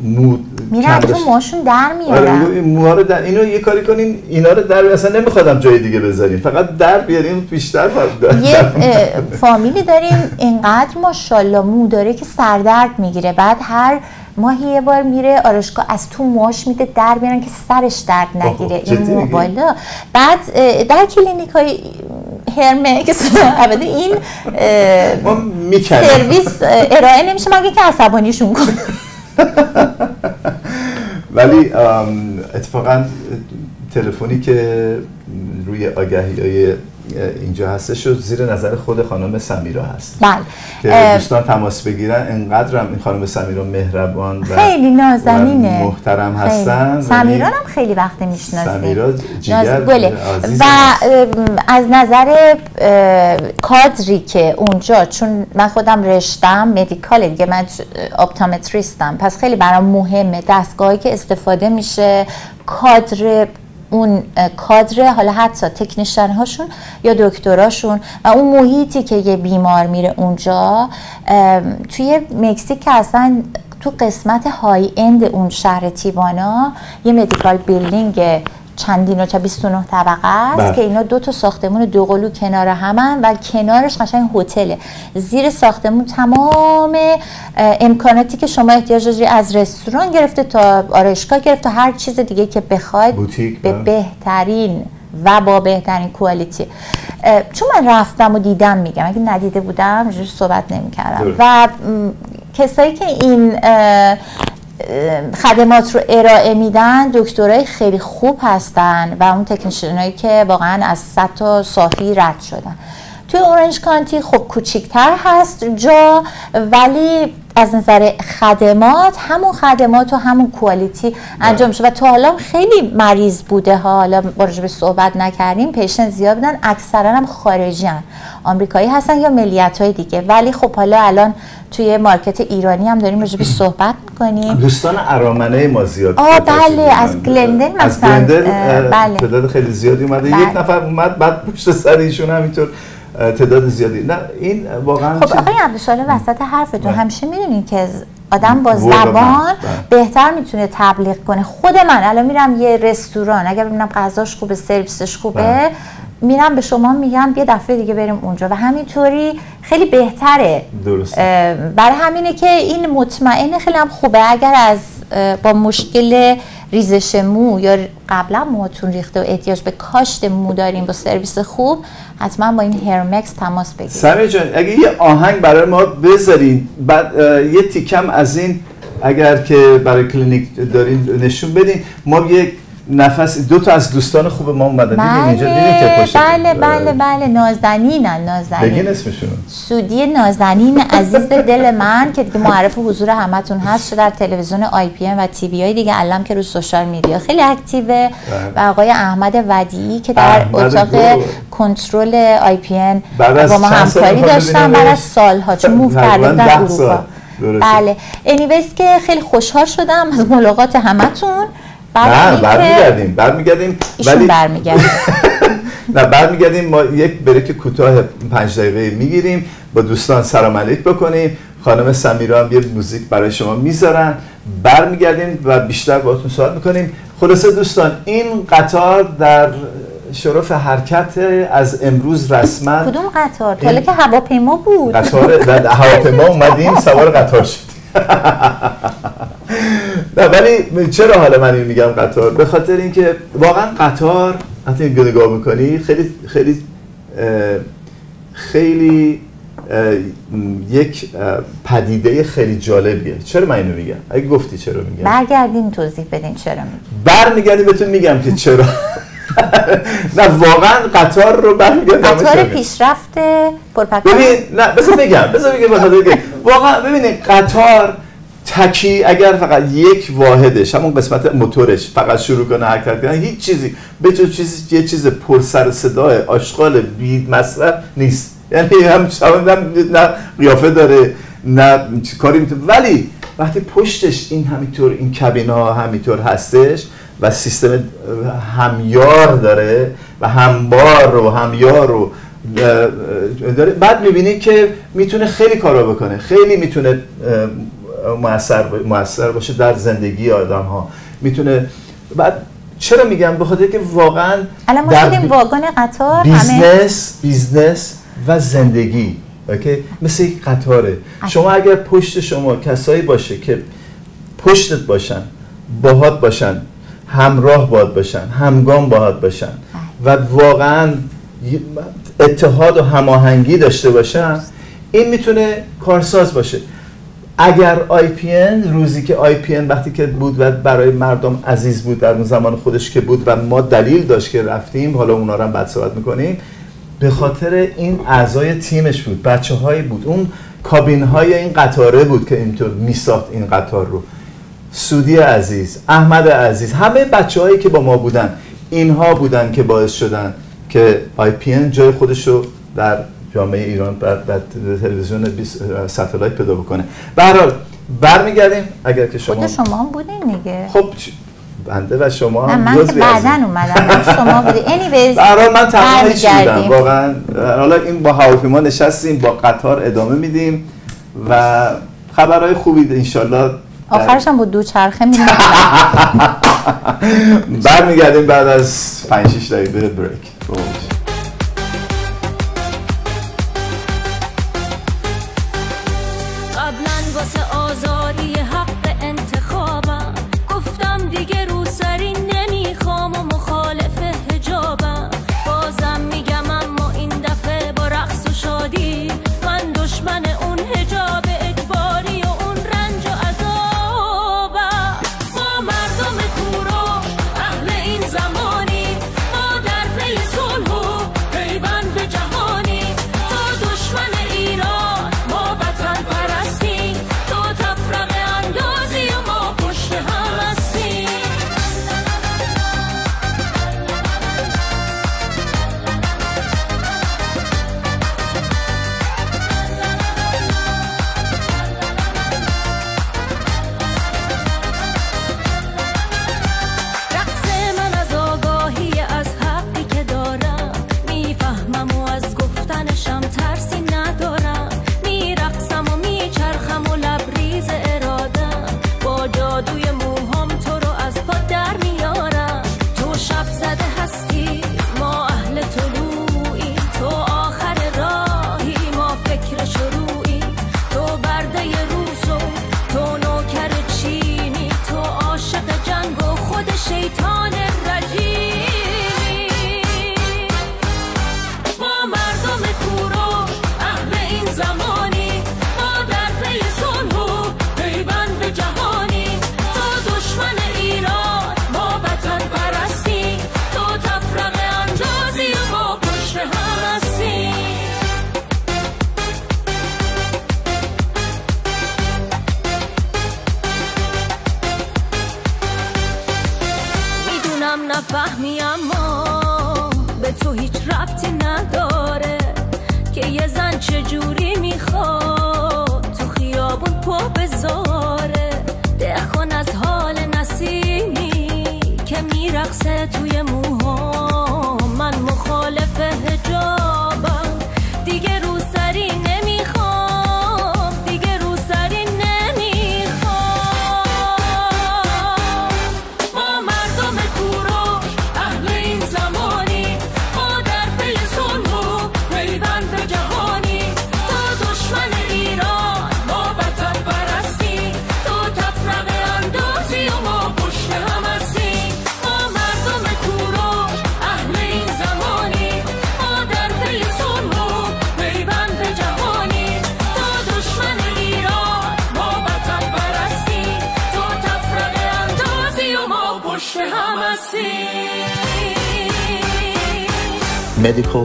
مو میرن تو موهاشون در میارن. آره موها رو در اینو یه کاری کنین اینا رو در اصلا نمیخوادم جای دیگه بذارین. فقط در بیارین بیشتر یه فامیلی داریم اینقدر ماشاءالله مو داره که سردرد می‌گیره. بعد هر ماهی یه بار میره آرشگاه از تو موهاش میده در بیارن که سرش درد نگیره. این مو بالا بعد در کلینیک های هرمکس البته این سرویس ارائه نمیشه. مگه که عصبانیشون کنه؟ ولی اتفاقا تلفنی که روی آگهی های اینجا هستش و زیر نظر خود خانم سمیرا هست. بله. که دوستان تماس بگیرن انقدر هم این خانم سمیرا مهربان و خیلی نازنینه. محترم هستن. سمیرا هم خیلی وقت می‌شناسیم سمیرا جیگر و از نظر کادری که اونجا چون من خودم رشتم مدیکال دیگه من اپتامتریستم پس خیلی برام مهمه دستگاهی که استفاده میشه کادر اون کادر حالا حتی تکنیشن هاشون یا دکتراشون و اون محیطی که یه بیمار میره اونجا توی مکزیک که اصلا تو قسمت های اند اون شهر تیوانا یه مدیکال بیلدینگ چندین و تا 29 طبقه است بله. که اینا دو تا ساختمون دو قلو کنار همن و کنارش قشنگ هتله زیر ساختمون تمام امکاناتی که شما احتیاج داری از رستوران گرفته تا آرایشگاه گرفته هر چیز دیگه که بخواید به بله. بهترین و با بهترین کوالیتی چون من رفتم و دیدم میگم اگه ندیده بودم صحبت نمی‌کردم و کسایی که این خدمات رو ارائه میدن دکترای خیلی خوب هستن و اون تکنیشن هایی که واقعا از صد تا صافی رد شدن. توی اورنج کانتی خب کوچیکتر هست جا ولی از نظر خدمات همون خدمات و همون کوالیتی انجام میشه. و تا حالا خیلی مریض بوده ها. حالا به صحبت نکردیم پیشن زیاد بودن اکثرا هم خارجی هن. آمریکایی هستن یا ملیت های دیگه. ولی خب حالا الان توی مارکت ایرانی هم داریم راجع به صحبت می‌کنیم. دوستان ارامنه ما زیاد آه بله. از گلندن مثلا از گلندن بله. تعداد خیلی زیادی اومده. بله. یک نفر اومد بعد پشت سر ایشون همینطور تعداد زیادی نه این واقعا خب آقای عبدالشاله وسط حرفتون بله. همیشه می‌دونین که آدم با زبان بله. بهتر می‌تونه تبلیغ کنه خود من الان میرم یه رستوران اگر ببینم غذاش خوبه سرویسش خوبه میرم به شما میگم یه دفعه دیگه بریم اونجا و همینطوری خیلی بهتره. درست برای همینه که این مطمئن خیلی هم خوبه. اگر از با مشکل ریزش مو یا قبلا موهاتون ریخته و احتیاج به کاشت مو داریم با سرویس خوب حتما با این هرمکس تماس بگیرید. سمی جان اگه یه آهنگ برای ما بذارین بعد یه تیکم از این اگر که برای کلینیک دارین نشون بدین. ما یک نفس دو تا از دوستان خوب ما اومدن. بله اینجا؟ که پشت بله بله بله. نازنینن نازنین بگین اسمشون. سودی نازنین عزیز دل من که دیگه معرف حضور همتون هست شده در تلویزیون آی پی ام و TV های دیگه علم که رو social media. خیلی active ه. بله. و آقای احمد ودیعی که در اتاق کنترل آی پی ام با ما همکاری داشتن بعد از سالها چون move کردیم در اروپا. بله. anyways که خیلی خوشحال شدم از ملاقات همتون. نه برمیگردیم برمیگردیم ولی برمیگردیم نه برمیگردیم ما یک break کوتاه پنج دقیقه می‌گیریم با دوستان سلام علیک بکنیم. خانم سمیرا هم یه موزیک برای شما می‌ذارن. برمیگردیم و بیشتر باهاتون صحبت می‌کنیم. خلاصه دوستان این قطار در شرف حرکت از امروز رسما کدوم قطار؟ این... که هواپیما بود. قطار هواپیما اومدیم سوار قطار شد نه ولی چرا حالا من این میگم قطار؟ به خاطر اینکه واقعا قطار وقتی نگاه می‌کنی خیلی خیلی خیلی یک پدیده خیلی جالبیه. چرا من اینو میگم؟ اگه گفتی چرا میگم؟ برگردیم توضیح بدین چرا میگم. برمیگردیم بهتون میگم که چرا. نه واقعا قطار رو برمیگردیم. قطار پیشرفت پرپکان ببین نه بذار بگم بذار بگم واقعا ببینید قطار تکی اگر فقط یک واحدش همون قسمت موتورش فقط شروع کنه حرکت کنه هیچ چیزی به جو چیز یه چیز پر سر صدای آشغال بی مصرف نیست. یعنی هم نه قیافه داره نه کاری می‌تونه. ولی وقتی پشتش این همینطور این کابینا همینطور هستش و سیستم همیار داره و همبار و همیار رو داره بعد می‌بینی که می‌تونه خیلی کارا بکنه. خیلی می‌تونه موثر باشه در زندگی آدم ها می‌تونه بعد چرا میگم؟ به خاطر که واقعا الان ما شدیم واگن قطار business business و زندگی OK؟ مثل یک قطاره. شما اگر پشت شما کسایی باشه که پشتت باشن باهات باشن همراه بات باشن همگام باهات باشن و واقعا اتحاد و هماهنگی داشته باشن این می‌تونه کارساز باشه. اگر آی پی روزی که آی پی وقتی که بود و برای مردم عزیز بود در اون زمان خودش که بود و ما دلیل داشت که رفتیم حالا اونا رو هم بعد صحبت می‌کنیم به خاطر این اعضای تیمش بود بچه هایی بود. اون کابین های این قطاره بود که اینطور میساخت این قطار رو. سودی عزیز احمد عزیز همه بچه هایی که با ما بودن اینها بودن که باعث شدن که آی پی جای خودش رو در جامعه ایران بعد در تلویزیون satellite پیدا بکنه. به هر حال برمیگردیم. اگر که شما خود شما هم بودین دیگه. خب بنده و شما هم من بعدا اومدم. شما بودی. Anyways به من هیچ بودم. واقعا حالا این با هواپیما نشستیم با قطار ادامه میدیم و خبرهای خوبی انشالله آخرش هم با دو چرخه میریم برمیگردیم بعد از 5 6 دقیقه بریک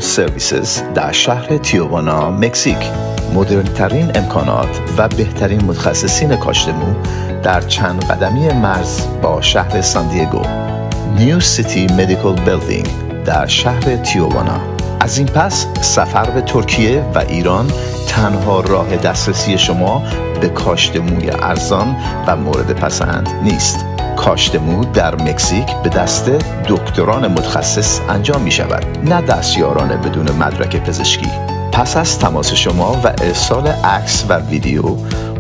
services در شهر تیوانا مکزیک. مدرنترین امکانات و بهترین متخصصین کاشت مو در چند قدمی مرز با شهر سن دیگو New City Medical Building در شهر تیوانا از این پس سفر به ترکیه و ایران تنها راه دسترسی شما به کاشت موی ارزان و مورد پسند نیست. کاشت مو در مکزیک به دست دکتران متخصص انجام می شود. نه دستیاران بدون مدرک پزشکی. پس از تماس شما و ارسال عکس و ویدیو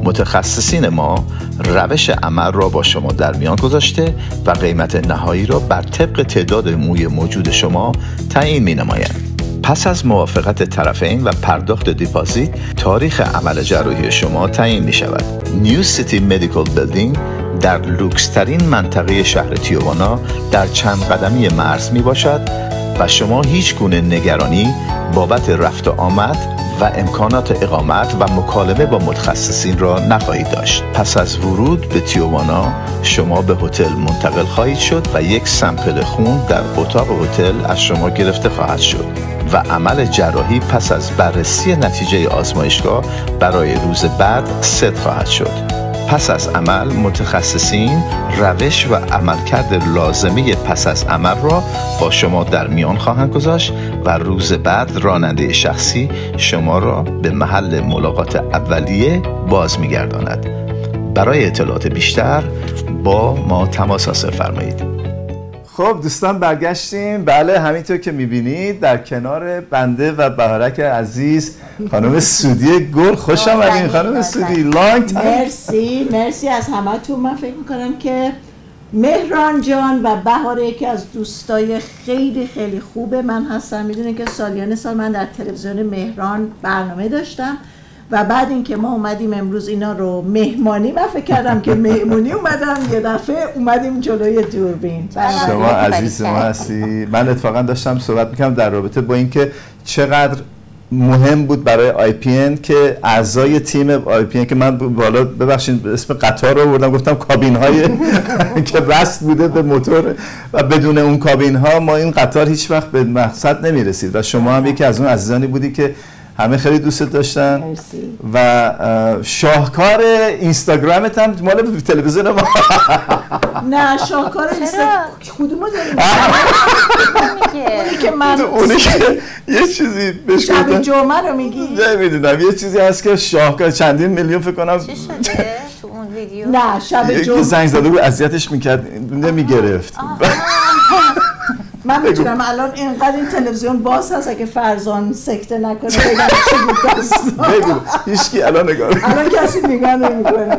متخصصین ما روش عمل را با شما در میان گذاشته و قیمت نهایی را بر طبق تعداد موی موجود شما تعیین می نمایند. پس از موافقت طرفین و پرداخت deposit تاریخ عمل جراحی شما تعیین می شود. New City Medical Building در لوکسترین منطقه شهر تیوانا در چند قدمی مرز می باشد و شما هیچ گونه نگرانی بابت رفت و آمد و امکانات اقامت و مکالمه با متخصصین را نخواهید داشت. پس از ورود به تیوانا شما به هتل منتقل خواهید شد و یک سمپل خون در اتاق هتل از شما گرفته خواهد شد و عمل جراحی پس از بررسی نتیجه آزمایشگاه برای روز بعد ست خواهد شد. پس از عمل متخصصین روش و عملکرد لازمه پس از عمل را با شما در میان خواهند گذاشت و روز بعد راننده شخصی شما را به محل ملاقات اولیه باز میگرداند. برای اطلاعات بیشتر با ما تماس حاصل فرمایید. خب دوستان برگشتیم. بله همینطور که می‌بینید در کنار بنده و بهارک عزیز خانم سودی گل خوش آمدین. خانم سودی لانگ مرسی مرسی از همه تو من فکر می‌کنم که مهران جان و بهاره یکی از دوستای خیلی خیلی خوبه من هستم می‌دونه که سالیان سال من در تلویزیون مهران برنامه داشتم. و بعد اینکه ما اومدیم امروز اینا رو مهمانی من فکر کردم که مهمونی اومدم یه دفعه اومدیم جلوی دوربین. شما عزیز ما هستی. من اتفاقا داشتم صحبت می‌کنم در رابطه با اینکه چقدر مهم بود برای آی پی ان که اعضای تیم آی پی ان که من بالا ببخشید اسم قطار رو بردم گفتم کابین های که وصل بوده به موتور و بدون اون کابین ها ما این قطار هیچ وقت به مقصد نمی رسید و شما هم یکی از اون عزیزانی بودی که همه خیلی دوست داشتن. مرسی. و شاهکار اینستاگرامت هم مال تلویزیون ما. نه شاهکار اینستا کدومو داریم. میگه که من اونی که یه چیزی بهش شب گفتن جمعه رو میگی؟ نمی‌دونم یه چیزی هست که شاهکار چندین میلیون فکر کنم. چی شده تو اون ویدیو؟ نه شب یکی جمعه. زنگ زده بود اذیتش می‌کرد نمی‌گرفت. من می‌تونم الان اینقدر این تلویزیون باز هست اگه فرزان سکته نکنه بگم چی بود. بگو. هیچکی الان نگاه نمی‌کنه. الان کسی نگاه نمی‌کنه.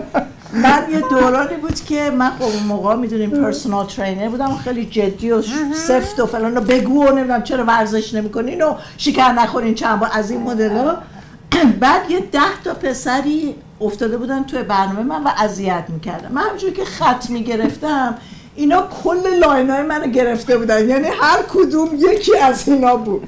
من یه دورانی بود که من خب اون موقع می‌دونیم personal trainer بودم خیلی جدی و سفت و فلان و بگو و نمی‌دونم چرا ورزش نمی‌کنین و شکر نخورین چند بار از این مدل بعد یه ده تا پسری افتاده بودن توی برنامه من و اذیت می‌کردن. من همونجوری که خط می‌گرفتم اینا کل line های منو گرفته بودن. یعنی هر کدوم یکی از اینا بود.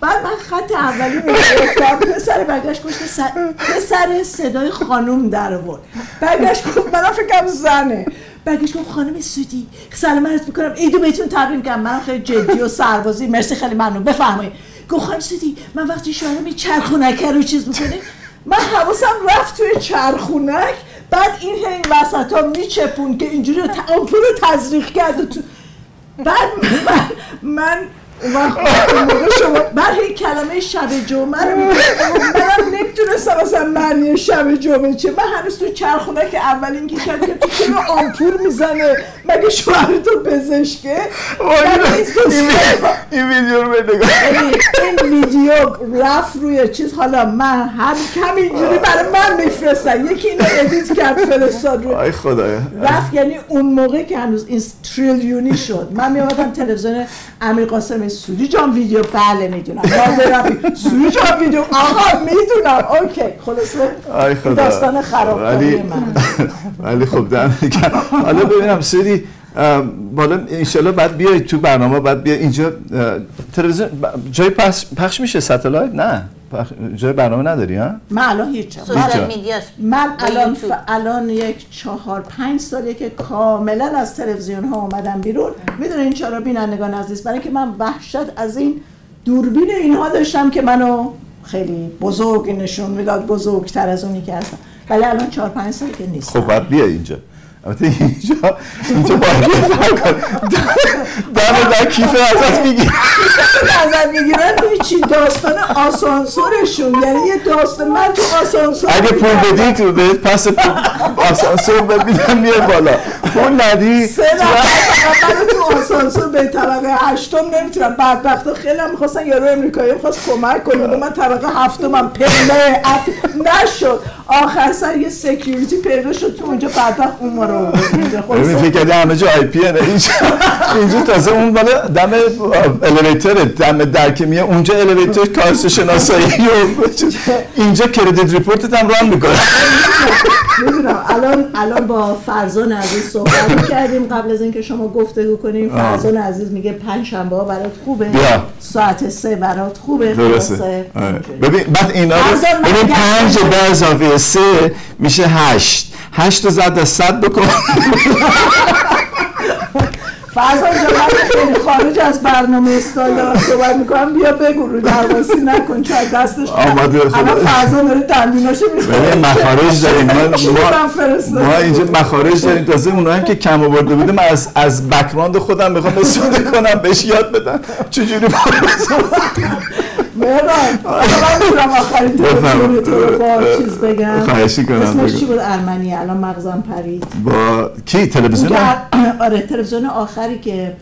بعد من خط اولی می‌گرفتم پسر برگشت گفت پسر صدای خانوم در آورد. برگشت گفت منم فکرم زنه. برگشت گفت خانم سودی سلام عرض می‌کنم. عیدو بهتون تبریک میگم منم خیلی جدی و سربازی. مرسی خیلی ممنون. بفرمایید. گفت خانم سودی من وقتی می چرخونکه رو چیز می‌کنه من حواسم رفت توی چرخونک. بعد این هی وسط ها میچپون که اینجوری آمپول رو تزریق کرد و تو بعد من من اون وقت موقع شما بعد هی کلمه شب جمعه رو. منم نمی‌تونستم اصلا معنی شب جمعه چه من هنوز تو چرخونه که اولین که کرد که تو چرا آمپور می‌زنه؟ مگه شوهر تو پزشکه؟ این ویدیو رو یعنی این ویدیو رفت روی چیز. حالا من هم همینجوری برای من میفرستن. یکی اینو edit کرد فرستاد رو. آی خدایا. رفت یعنی اون موقع که هنوز این تریلیونی شد. من میامدم تلویزیون امیر قاسم سودی جان ویدیو بله می‌دونم. سودی جان ویدیو آقا می‌دونم. OK خلاصه. داستان خرابکاری ولی من. ولی خب حالا ببینم سیدی بالا انشالله بعد بیای تو برنامه بعد بیا اینجا تلویزیون جای پخش میشه؟ ستلایت نه. پخ- جای برنامه نداری ها؟ من الان هیچم هیچ جا. سوشال میدیاست من الان. ف... الان یک چهار پنج ساله که کاملا از تلویزیون ها اومدم بیرون. می‌دونین چرا بینندگان عزیز؟ برای که من وحشت از این دوربین اینها داشتم که منو خیلی بزرگ نشون می‌داد بزرگتر از اونی که هستم. ولی الان چهار پنج سال که نیستم. خب بعد بیا اینجا. البته اینجا اینجا باید یه فرق کن. دم در کیف ازت میگیر نظر می‌گیرن هیچی داستان آسانسورشون. یعنی یه داستان من تو آسانسور اگه پول بدی تو بهت پس آسانسور میدم میاد بالا. پول ندی؟ سه نفر تو آسانسور به طبقه هشتم نمی‌تونم. بدبختا خیلی هم می‌خواستن یارو امریکایی خواست کمک کنه من طبقه هفتمم پله. اپ نشد. آخر سر یه security پیدا شد. تو اونجا بدبخت اون رو. ببین فکر کردی همه جا آی پی اینجا اینجا تازه اون بالا دم elevator دم در که میه اونجا elevator کارش شناسایی و اینجا credit report ت هم run می‌کنه می‌دونم الان الان با فرزان عزیز صحبت کردیم قبل از اینکه شما گفتگو کنیم. فرزان عزیز میگه پنج شنبه ها برات خوبه. ساعت سه برات خوبه درسته آره. ببین بعد اینا رو ببین. پنج به اضافه سه میشه هشت هشت رو زد از صد بکن. فرزان جان من خارج از برنامه استایل صحبت می‌کنم. بیا بگو رو درواسی نکن از دستش آماده. الان فرزان داره ببین می‌خوره. مخارج داریم. ما, ما, اینجا مخارج داریم. تازه اونها هم که کم آورده بودیم از از بکراند خودم می‌خوام استفاده کنم. بهش یاد بدم. چجوری مهران من می‌تونم آخرین تلفن تو رو با چیز بگم؟ خواهشی کنم، اسمش. چی بود؟ ارمنی الان مغزم پرید. با کی؟ تلویزیون؟ آره تلویزیون آخری که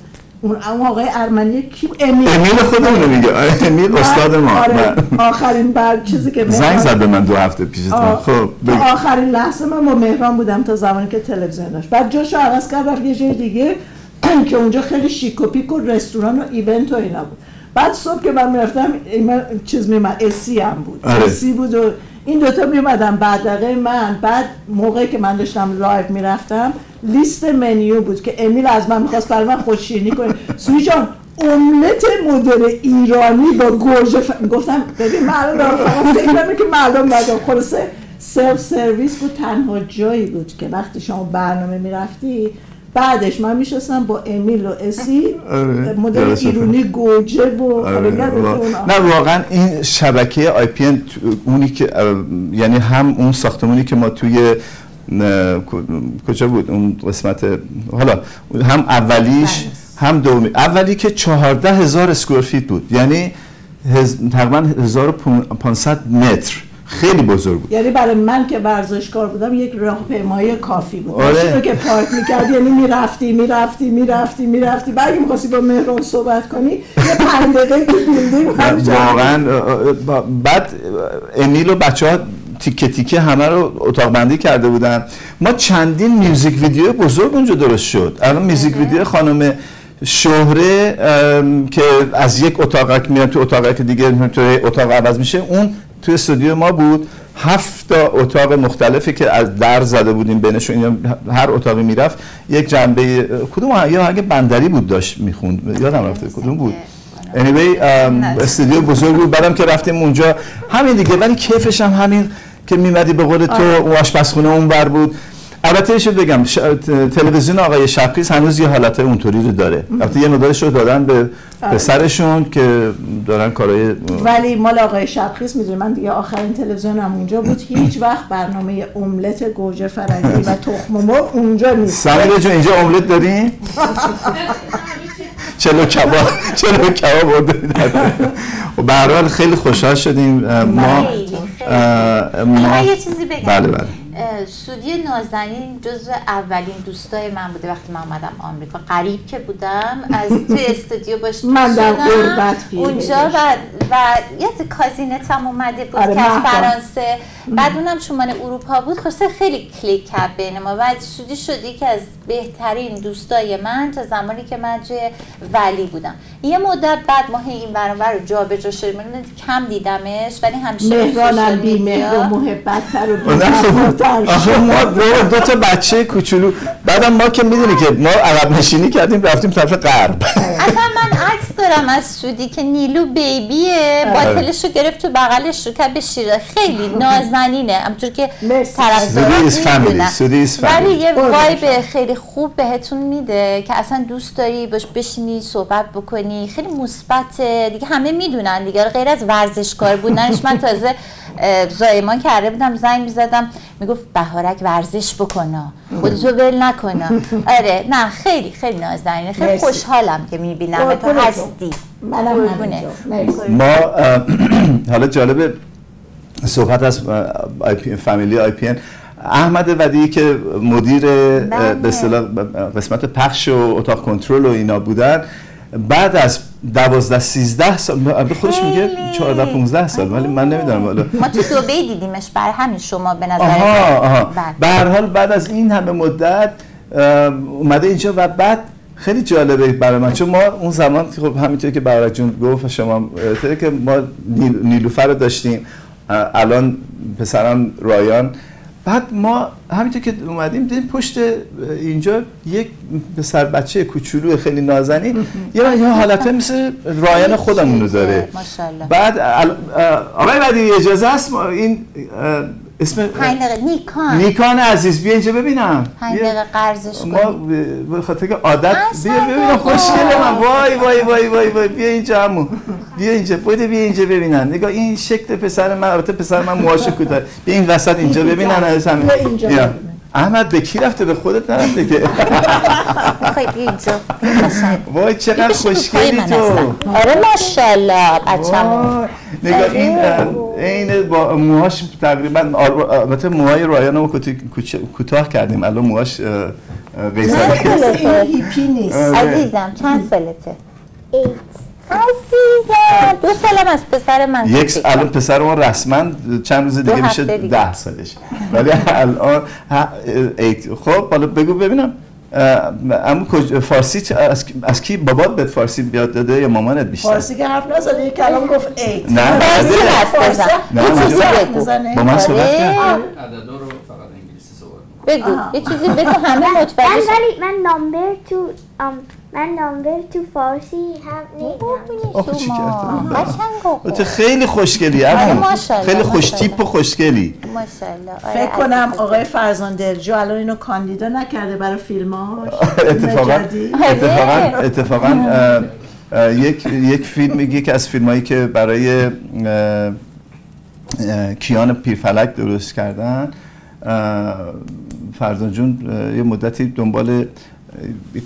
اون آقای ارمنی کی؟ امیل. امیل خودمون میگه آره، امیل استاد ما. آره من- آخرین بر چیزی که زنگ زد به من دو هفته پیش. خب. آخرین لحظه من با مهران بودم تا زمانی که تلویزیون داشت. بعد جاشو عوض کرد رفت یه جای دیگه که اونجا خیلی شیک و پیک و رستوران و event و اینا بود. بعد صبح که من می‌رفتم چیز میمد اسی هم بود. آره. اسی بود و این دوتا میمدن بعد دقیقه من بعد موقعی که من داشتم live می‌رفتم لیست منیو بود که امیل از من می‌خواست برای من خودشیرینی کنه. سوی جان املت مدل ایرانی با گوجه ف... گفتم ببین الان دارم فکر که مردم ندارم خلاصه سلف سرویس بود تنها جایی بود که وقتی شما برنامه می‌رفتی بعدش من میشستم با امیل و اسی آره، مدل. ایرانی گوجه و آره،. نه واقعا این شبکه آی پی اونی که یعنی هم اون ساختمونی که ما توی کجا بود اون قسمت حالا هم اولیش هم دومی اولی که چهارده هزار اسکوئر فیت بود یعنی. تقریبا 1500 متر خیلی بزرگ بود. یعنی برای من که ورزشکار بودم یک راهپیمایی کافی بود. آره. رو که پارک می‌کرد یعنی می‌رفتی می‌رفتی می‌رفتی می‌رفتی. بعد اگه می‌خواستی با مهران صحبت کنی یه پنج دقیقه تو واقعا بعد امیل و بچه ها تیکه تیکه همه رو اتاق بندی کرده بودن. ما چندین میوزیک ویدیو بزرگ اونجا درست شد. الان میوزیک ویدیو خانم شهره که از یک اتاق میاد تو اتاق دیگه تو اتاق عوض میشه اون توی استودیو ما بود. هفت تا اتاق مختلفی که از در زده بودیم بینشون. هر اتاقی می‌رفت. یک جنبه کدوم یا اگه بندری بود داشت می‌خوند. یادم رفته کدوم بود؟ anyway ام، استودیو بزرگ بود. بعدم که رفتیم اونجا. همین دیگه. ولی کیفش هم همین که میمدی به قول تو اون آشپزخونه اون بر بود. البته چیز بگم ش... تلویزیون آقای شبخیز هنوز یه حالت اونطوری رو داره. البته یه مدارش رو دادن به پسرشون که دارن کارهای ولی مال آقای شبخیز می‌دونی من دیگه آخرین تلویزیونم اونجا بود. هیچ وقت برنامه املت گوجه فرنگی و تخم مرغ اونجا نیست. سمیره جون اینجا املت دارین؟ چلو کباب چلو کباب برده. و به هر حال خیلی خوشحال شدیم. ما ما یه چیزی بگم. بله بله. سودی نازنین جزو اولین دوستای من بوده وقتی من اومدم آمریکا. قریب که بودم از توی استودیو باش من در پیر اونجا. و, و یه کازینت هم اومده بود آره، که از. فرانسه. بعد اونم شمال اروپا بود. خلاصه خیلی کلیک کرد بین ما. و سودی شدی که از بهترین دوستای من تا زمانی که من توی ولی بودم. یه مدت بعد ما این برابر رو جا به جا شدیم من کم دیدمش ولی همیشه به مهران بی مهر و محبتتر آخه ما دو, تا بچه کوچولو. بعدم ما که می‌دونی که ما عقب نشینی کردیم رفتیم طرف غرب. اصلا من عکس دارم از سودی که نیلو بیبیه باطلش رو گرفت تو بغلش رو به شیره. خیلی نازنینه. همونطور که family. ولی یه وایب خیلی خوب بهتون میده که اصلا دوست داری باش بشینی صحبت بکنی. خیلی مثبته. دیگه همه می‌دونن دیگه. غیر از ورزشکار بودنش من تازه زایمان کرده بودم زنگ می‌زدم می‌گفت بهارک ورزش بکنه خودتو ول نکنه آره نه خیلی خیلی نازنینه خیلی مرسی. خوشحالم که می‌بینم تو. هستی منم. ما حالا جالبه صحبت از آی پی فامیلی آی پی احمد ودی که مدیر بله. به اصطلاح قسمت پخش و اتاق کنترل و اینا بودن بعد از دوازده سیزده سال به خودش میگه. 14 15 سال ولی من نمی‌دونم حالا ما تو دبی دیدیمش برای همین شما به نظر آها آها بله. به هر حال بعد از این همه مدت اومده اینجا و بعد خیلی جالبه برای من چون ما اون زمان خب همینطور که برای جون گفت شما که ما نیل- نیلوفر رو داشتیم الان پسرم رایان بعد ما همینطور که اومدیم دیدیم پشت اینجا یک پسر بچه کوچولو خیلی نازنین یه یه حالت مثل رایان خودمون رو داره. بعد آقای بدی اجازه ما این اسم پنج دقیقه. نیکان. نیکان عزیز بیا اینجا ببینم. پنج. دقیقه قرضش ما به- خاطر که عادت بیا ببینم. خوشگله من. وای وای وای وای وای. بیا اینجا عمو. بیا اینجا. بده بیا اینجا ببینن. نگاه این شکل پسر من البته پسر من موهاش کوتاه. بیا این وسط اینجا ببینن از همه. بیا. احمد به کی رفته؟ به خودت نرفته که. وای چقدر خوشگلی تو. آره ماشاءالله. بچه‌مون. نگاه این اه، عین با موهاش تقریبا البته موهای رایان رو کوتاه کردیم. الان موهاش این هیپی نیست. عزیزم چند سالته؟ عزیزم. دو سالم از پسر من یک. الان پسر ما رسما چند روز دیگه میشه. ده سالش ولی الان خب حالا بگو ببینم. اما کج- فارسی چه- از, از کی بابات بهت فارسی یاد داده یا مامانت بیشتر؟ فارسی که حرف نزده یک کلام گفت ایت نه فارسی. حرف بزن نه، یه با من صحبت آره. کرد. عددا رو فقط انگلیسی صحبت می‌کنم. بگو. یه چیزی بگو همه من متوجه شن. ولی من نامبر تو ام من نامبر تو فارسی هم نمی‌دونم شما؟ قشنگ خیلی خوشگلی آره، عمو. ماشاءالله، خیلی خوش. تیپ و خوشگلی آره، فکر کنم. آقای فرزان درجو الان اینو کاندیدا نکرده برای فیلماش اتفاقا نجدی. اتفاقا اتفاقا اه، یک یک فیلم یکی از فیلمایی که برای کیان پیرفلک درست کردن فرزان جون یه مدتی دنبال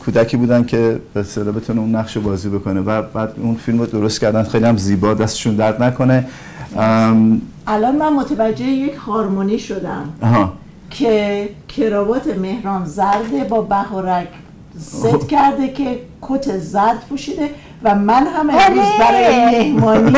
کودکی بودن که به اصطلاح بتونه اون نقش رو بازی بکنه و بعد اون فیلم رو درست کردن. خیلی هم زیبا دستشون درد نکنه. الان من متوجه یک هارمونی شدم آها. که کراوات مهران زرده با بهارک ست کرده که کت زرد پوشیده. و من هم امروز آره. برای مهمانی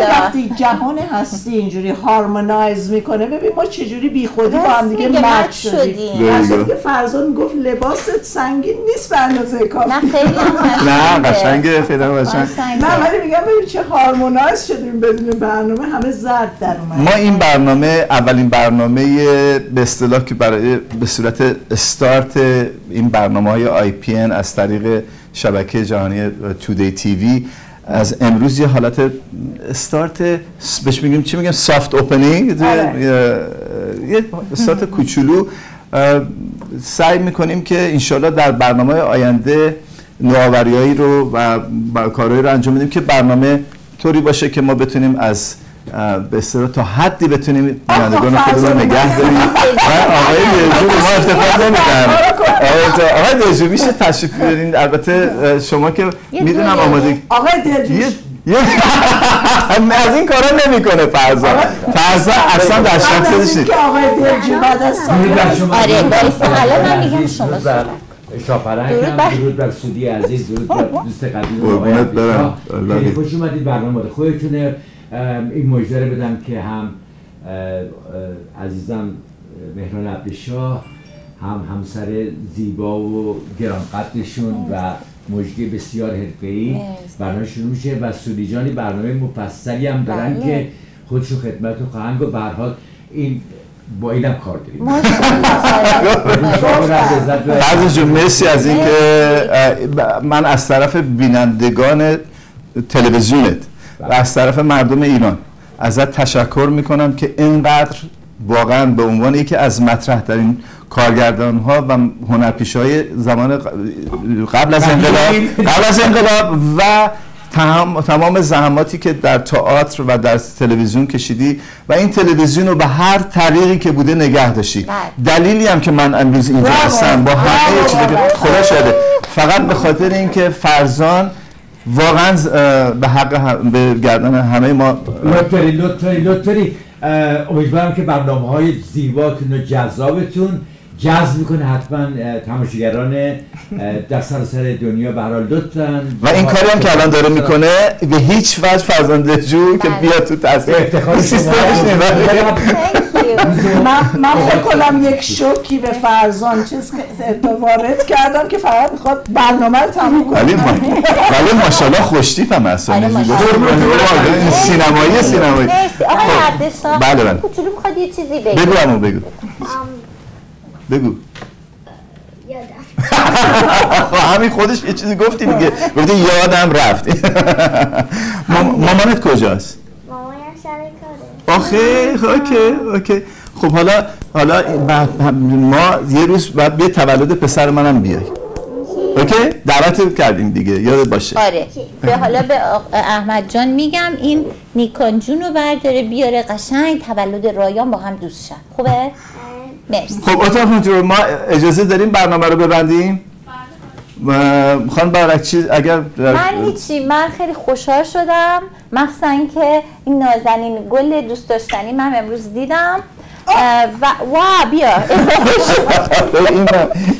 وقتی جهان هستی اینجوری harmonize می‌کنه ببین ما چجوری بی خودی با هم دیگه match شدیم. از که فرزان می‌گفت لباست سنگین نیست به اندازه کافی نه خیلی هم نه قشنگه. خیلی هم قشنگ. نه ولی میگم ببین چه harmonize شدیم بدون برنامه همه زرد در اومد ما این برنامه اولین برنامه به اصطلاح که برای به صورت استارت این برنامه های آی پی از طریق شبکه جهانی تودی تیوی از امروز یه حالت استارت بهش میگیم چی میگم؟ سافت اوپنینگ آره. یه استارت کوچولو. سعی می‌کنیم که انشالله در برنامه آینده نوآوریایی رو و, کارهایی رو انجام بدیم که برنامه طوری باشه که ما بتونیم از به اصطلاح تا حدی بتونیم بینندگان خودمون رو نگه داریم. من آقای به ما افتخار نمیدن آقای- دژو میشه تشریف بیارین؟ البته شما که می‌دونم. آماده آقای یه- از این کارا نمی‌کنه فرزا فرزا اصلا در خودش اینکه آقای دلجو بعد از شما. آره،. شما. الان من میگم شما بر درود بر- درود بر سودی عزیز درود بر دوست قدیم آقای خوش اومدید برنامه خودتونه. این مژده رو بدم که هم عزیزم مهران عبدالشاه هم همسر زیبا و گرانقدرشون و مجدی بسیار حرفه‌ای. برنامه شروع میشه و سودی جانی برنامه مفصلی هم دارن بله. که خودشو خدمتتون خواهند گفت. به این با اینم کار داریم. جون مرسی از اینکه من از طرف بینندگان تلویزیونت و از طرف مردم ایران ازت تشکر می‌کنم که اینقدر واقعا به عنوان یکی از مطرح ترین کارگردان ها و هنرپیشه های زمان قبل از انقلاب قبل از انقلاب و تمام, تمام زحماتی که در تئاتر و در تلویزیون کشیدی و این تلویزیون رو به هر طریقی که بوده نگه داشتی بله. دلیلی هم که من امروز اینجا. هستم با همه چیزی که. خدا شده فقط به خاطر اینکه فرزان واقعا به حق هم- به گردن همه ما لطف داری اه، امیدوارم که برنامه های زیباتون و جذابتون جذب می‌کنه حتما تماشاگران در سراسر دنیا به هر حال و این کاری هم که الان داره می‌کنه به هیچ وجه فرزند جو که بله. بیاد تو تصویر افتخار. سیستمش you. من, من فکر کنم یک شوکی به فرزان چیز که وارد کردم که فقط می‌خواد برنامه رو تموم کنه. ولی ما ولی ماشاءالله خوشتیپ هم. این سینمایی سینمایی. خب. بله، بله. کوچولو می‌خواد یه چیزی بگه؟ بگو بگو. بگو. یادم. خب همین خودش یه چیزی گفتی دیگه. گفتی یادم رفت. مام- مامانت کجاست؟ مامانم سر کاره. آخه okay okay. خب حالا حالا ما یه روز بعد بیا تولد پسر منم بیای. اوکی؟ دعوت کردیم دیگه. یادت باشه. آره. به حالا به احمد جان میگم این نیکان جون رو برداره بیاره قشنگ تولد رایان با هم دوست شن. خوبه؟ مرسی. خب اتاق ما اجازه داریم برنامه رو ببندیم؟ خانم بارکچی اگر من هیچی من خیلی خوشحال شدم مخصوصا که این نازنین گل دوست داشتنی من امروز دیدم. و وا بیا.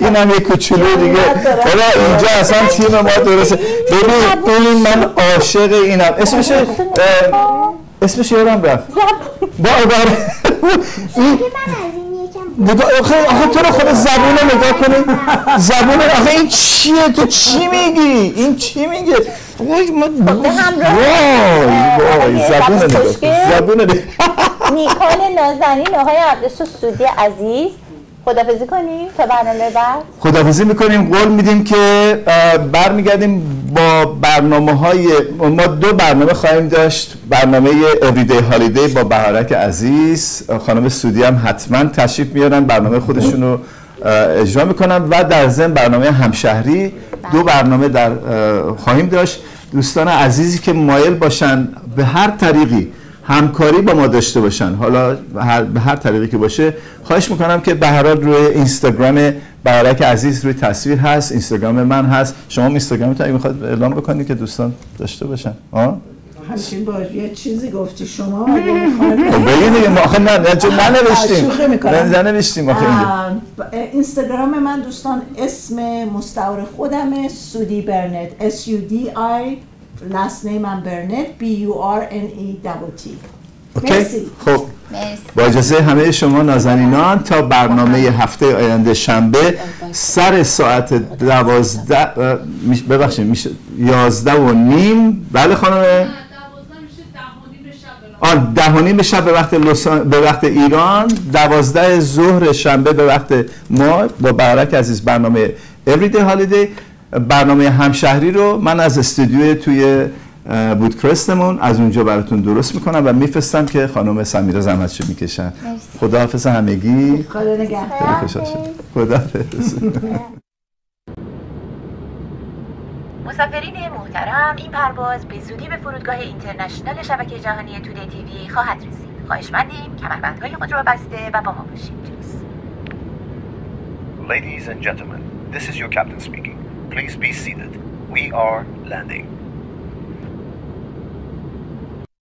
این هم یه کوچولو دیگه. بابا اینجا اصلا تیم ما درسته. ببین این من عاشق اینم. اسمش اه، اسمش یادم رفت. با بله این نگاه آخه آخه تو رو خود زبون رو نگاه کنی. زبون آخه این چیه؟ تو چی میگی؟ این چی میگه؟ وای ما وای وای آقای زبون نگاه. زبون نگاه. نیکان نازنین آقای عبدالشاه سودی عزیز. خدافزی کنیم تا برنامه بعد. خداحافظی می‌کنیم. قول میدیم که برمیگردیم با برنامه های ما دو برنامه خواهیم داشت. برنامه Everyday Holiday با بهارک عزیز. خانم سودی هم حتما تشریف میارن. برنامه خودشون رو اجرا می‌کنن. و در ضمن برنامه همشهری دو برنامه در اه، خواهیم داشت. دوستان عزیزی که مایل باشن به هر طریقی همکاری با ما داشته باشن. حالا به هر, به هر طریقی که باشه خواهش می‌کنم که به هر حال روی اینستاگرام بهارک عزیز روی تصویر هست اینستاگرام من هست. شما هم اینستاگرامتون اگه می‌خواد اعلام بکنید که دوستان داشته باشن. آه؟ همچین با یه چیزی گفتی شما خب بگید دیگه ما آخه نه ننوشتیم. ننوشتیم آخه اینستاگرام من دوستان اسم مستعار خودمه سودی برنت S U D I last name هم برنت B U R N E T اوکی مرسی. خب. با اجازه همه شما نازنینان تا برنامه هفته آینده شنبه سر ساعت دوازده ببخشید میشه یازده و نیم. بله خانم؟ آن ده و نیم شب به وقت. لسان به وقت ایران. دوازده ظهر شنبه به وقت ما با بهارک عزیز برنامه Everyday Holiday. برنامه همشهری رو من از استودیو توی بودکرستمون از اونجا براتون درست می‌کنم و میفرستم که خانم سمیرا زحمتشو می‌کشن. خداحافظ همگی. خدا نگهدار. شدم. خداحافظ. مسافرین محترم این پرواز به زودی به فرودگاه اینترنشنال شبکه جهانی تودی تیوی خواهد رسید. خواهشمندیم کمربندهای خود را بسته و با ما باشید. Ladies and gentlemen, this is your captain speaking. Please be seated. We are landing.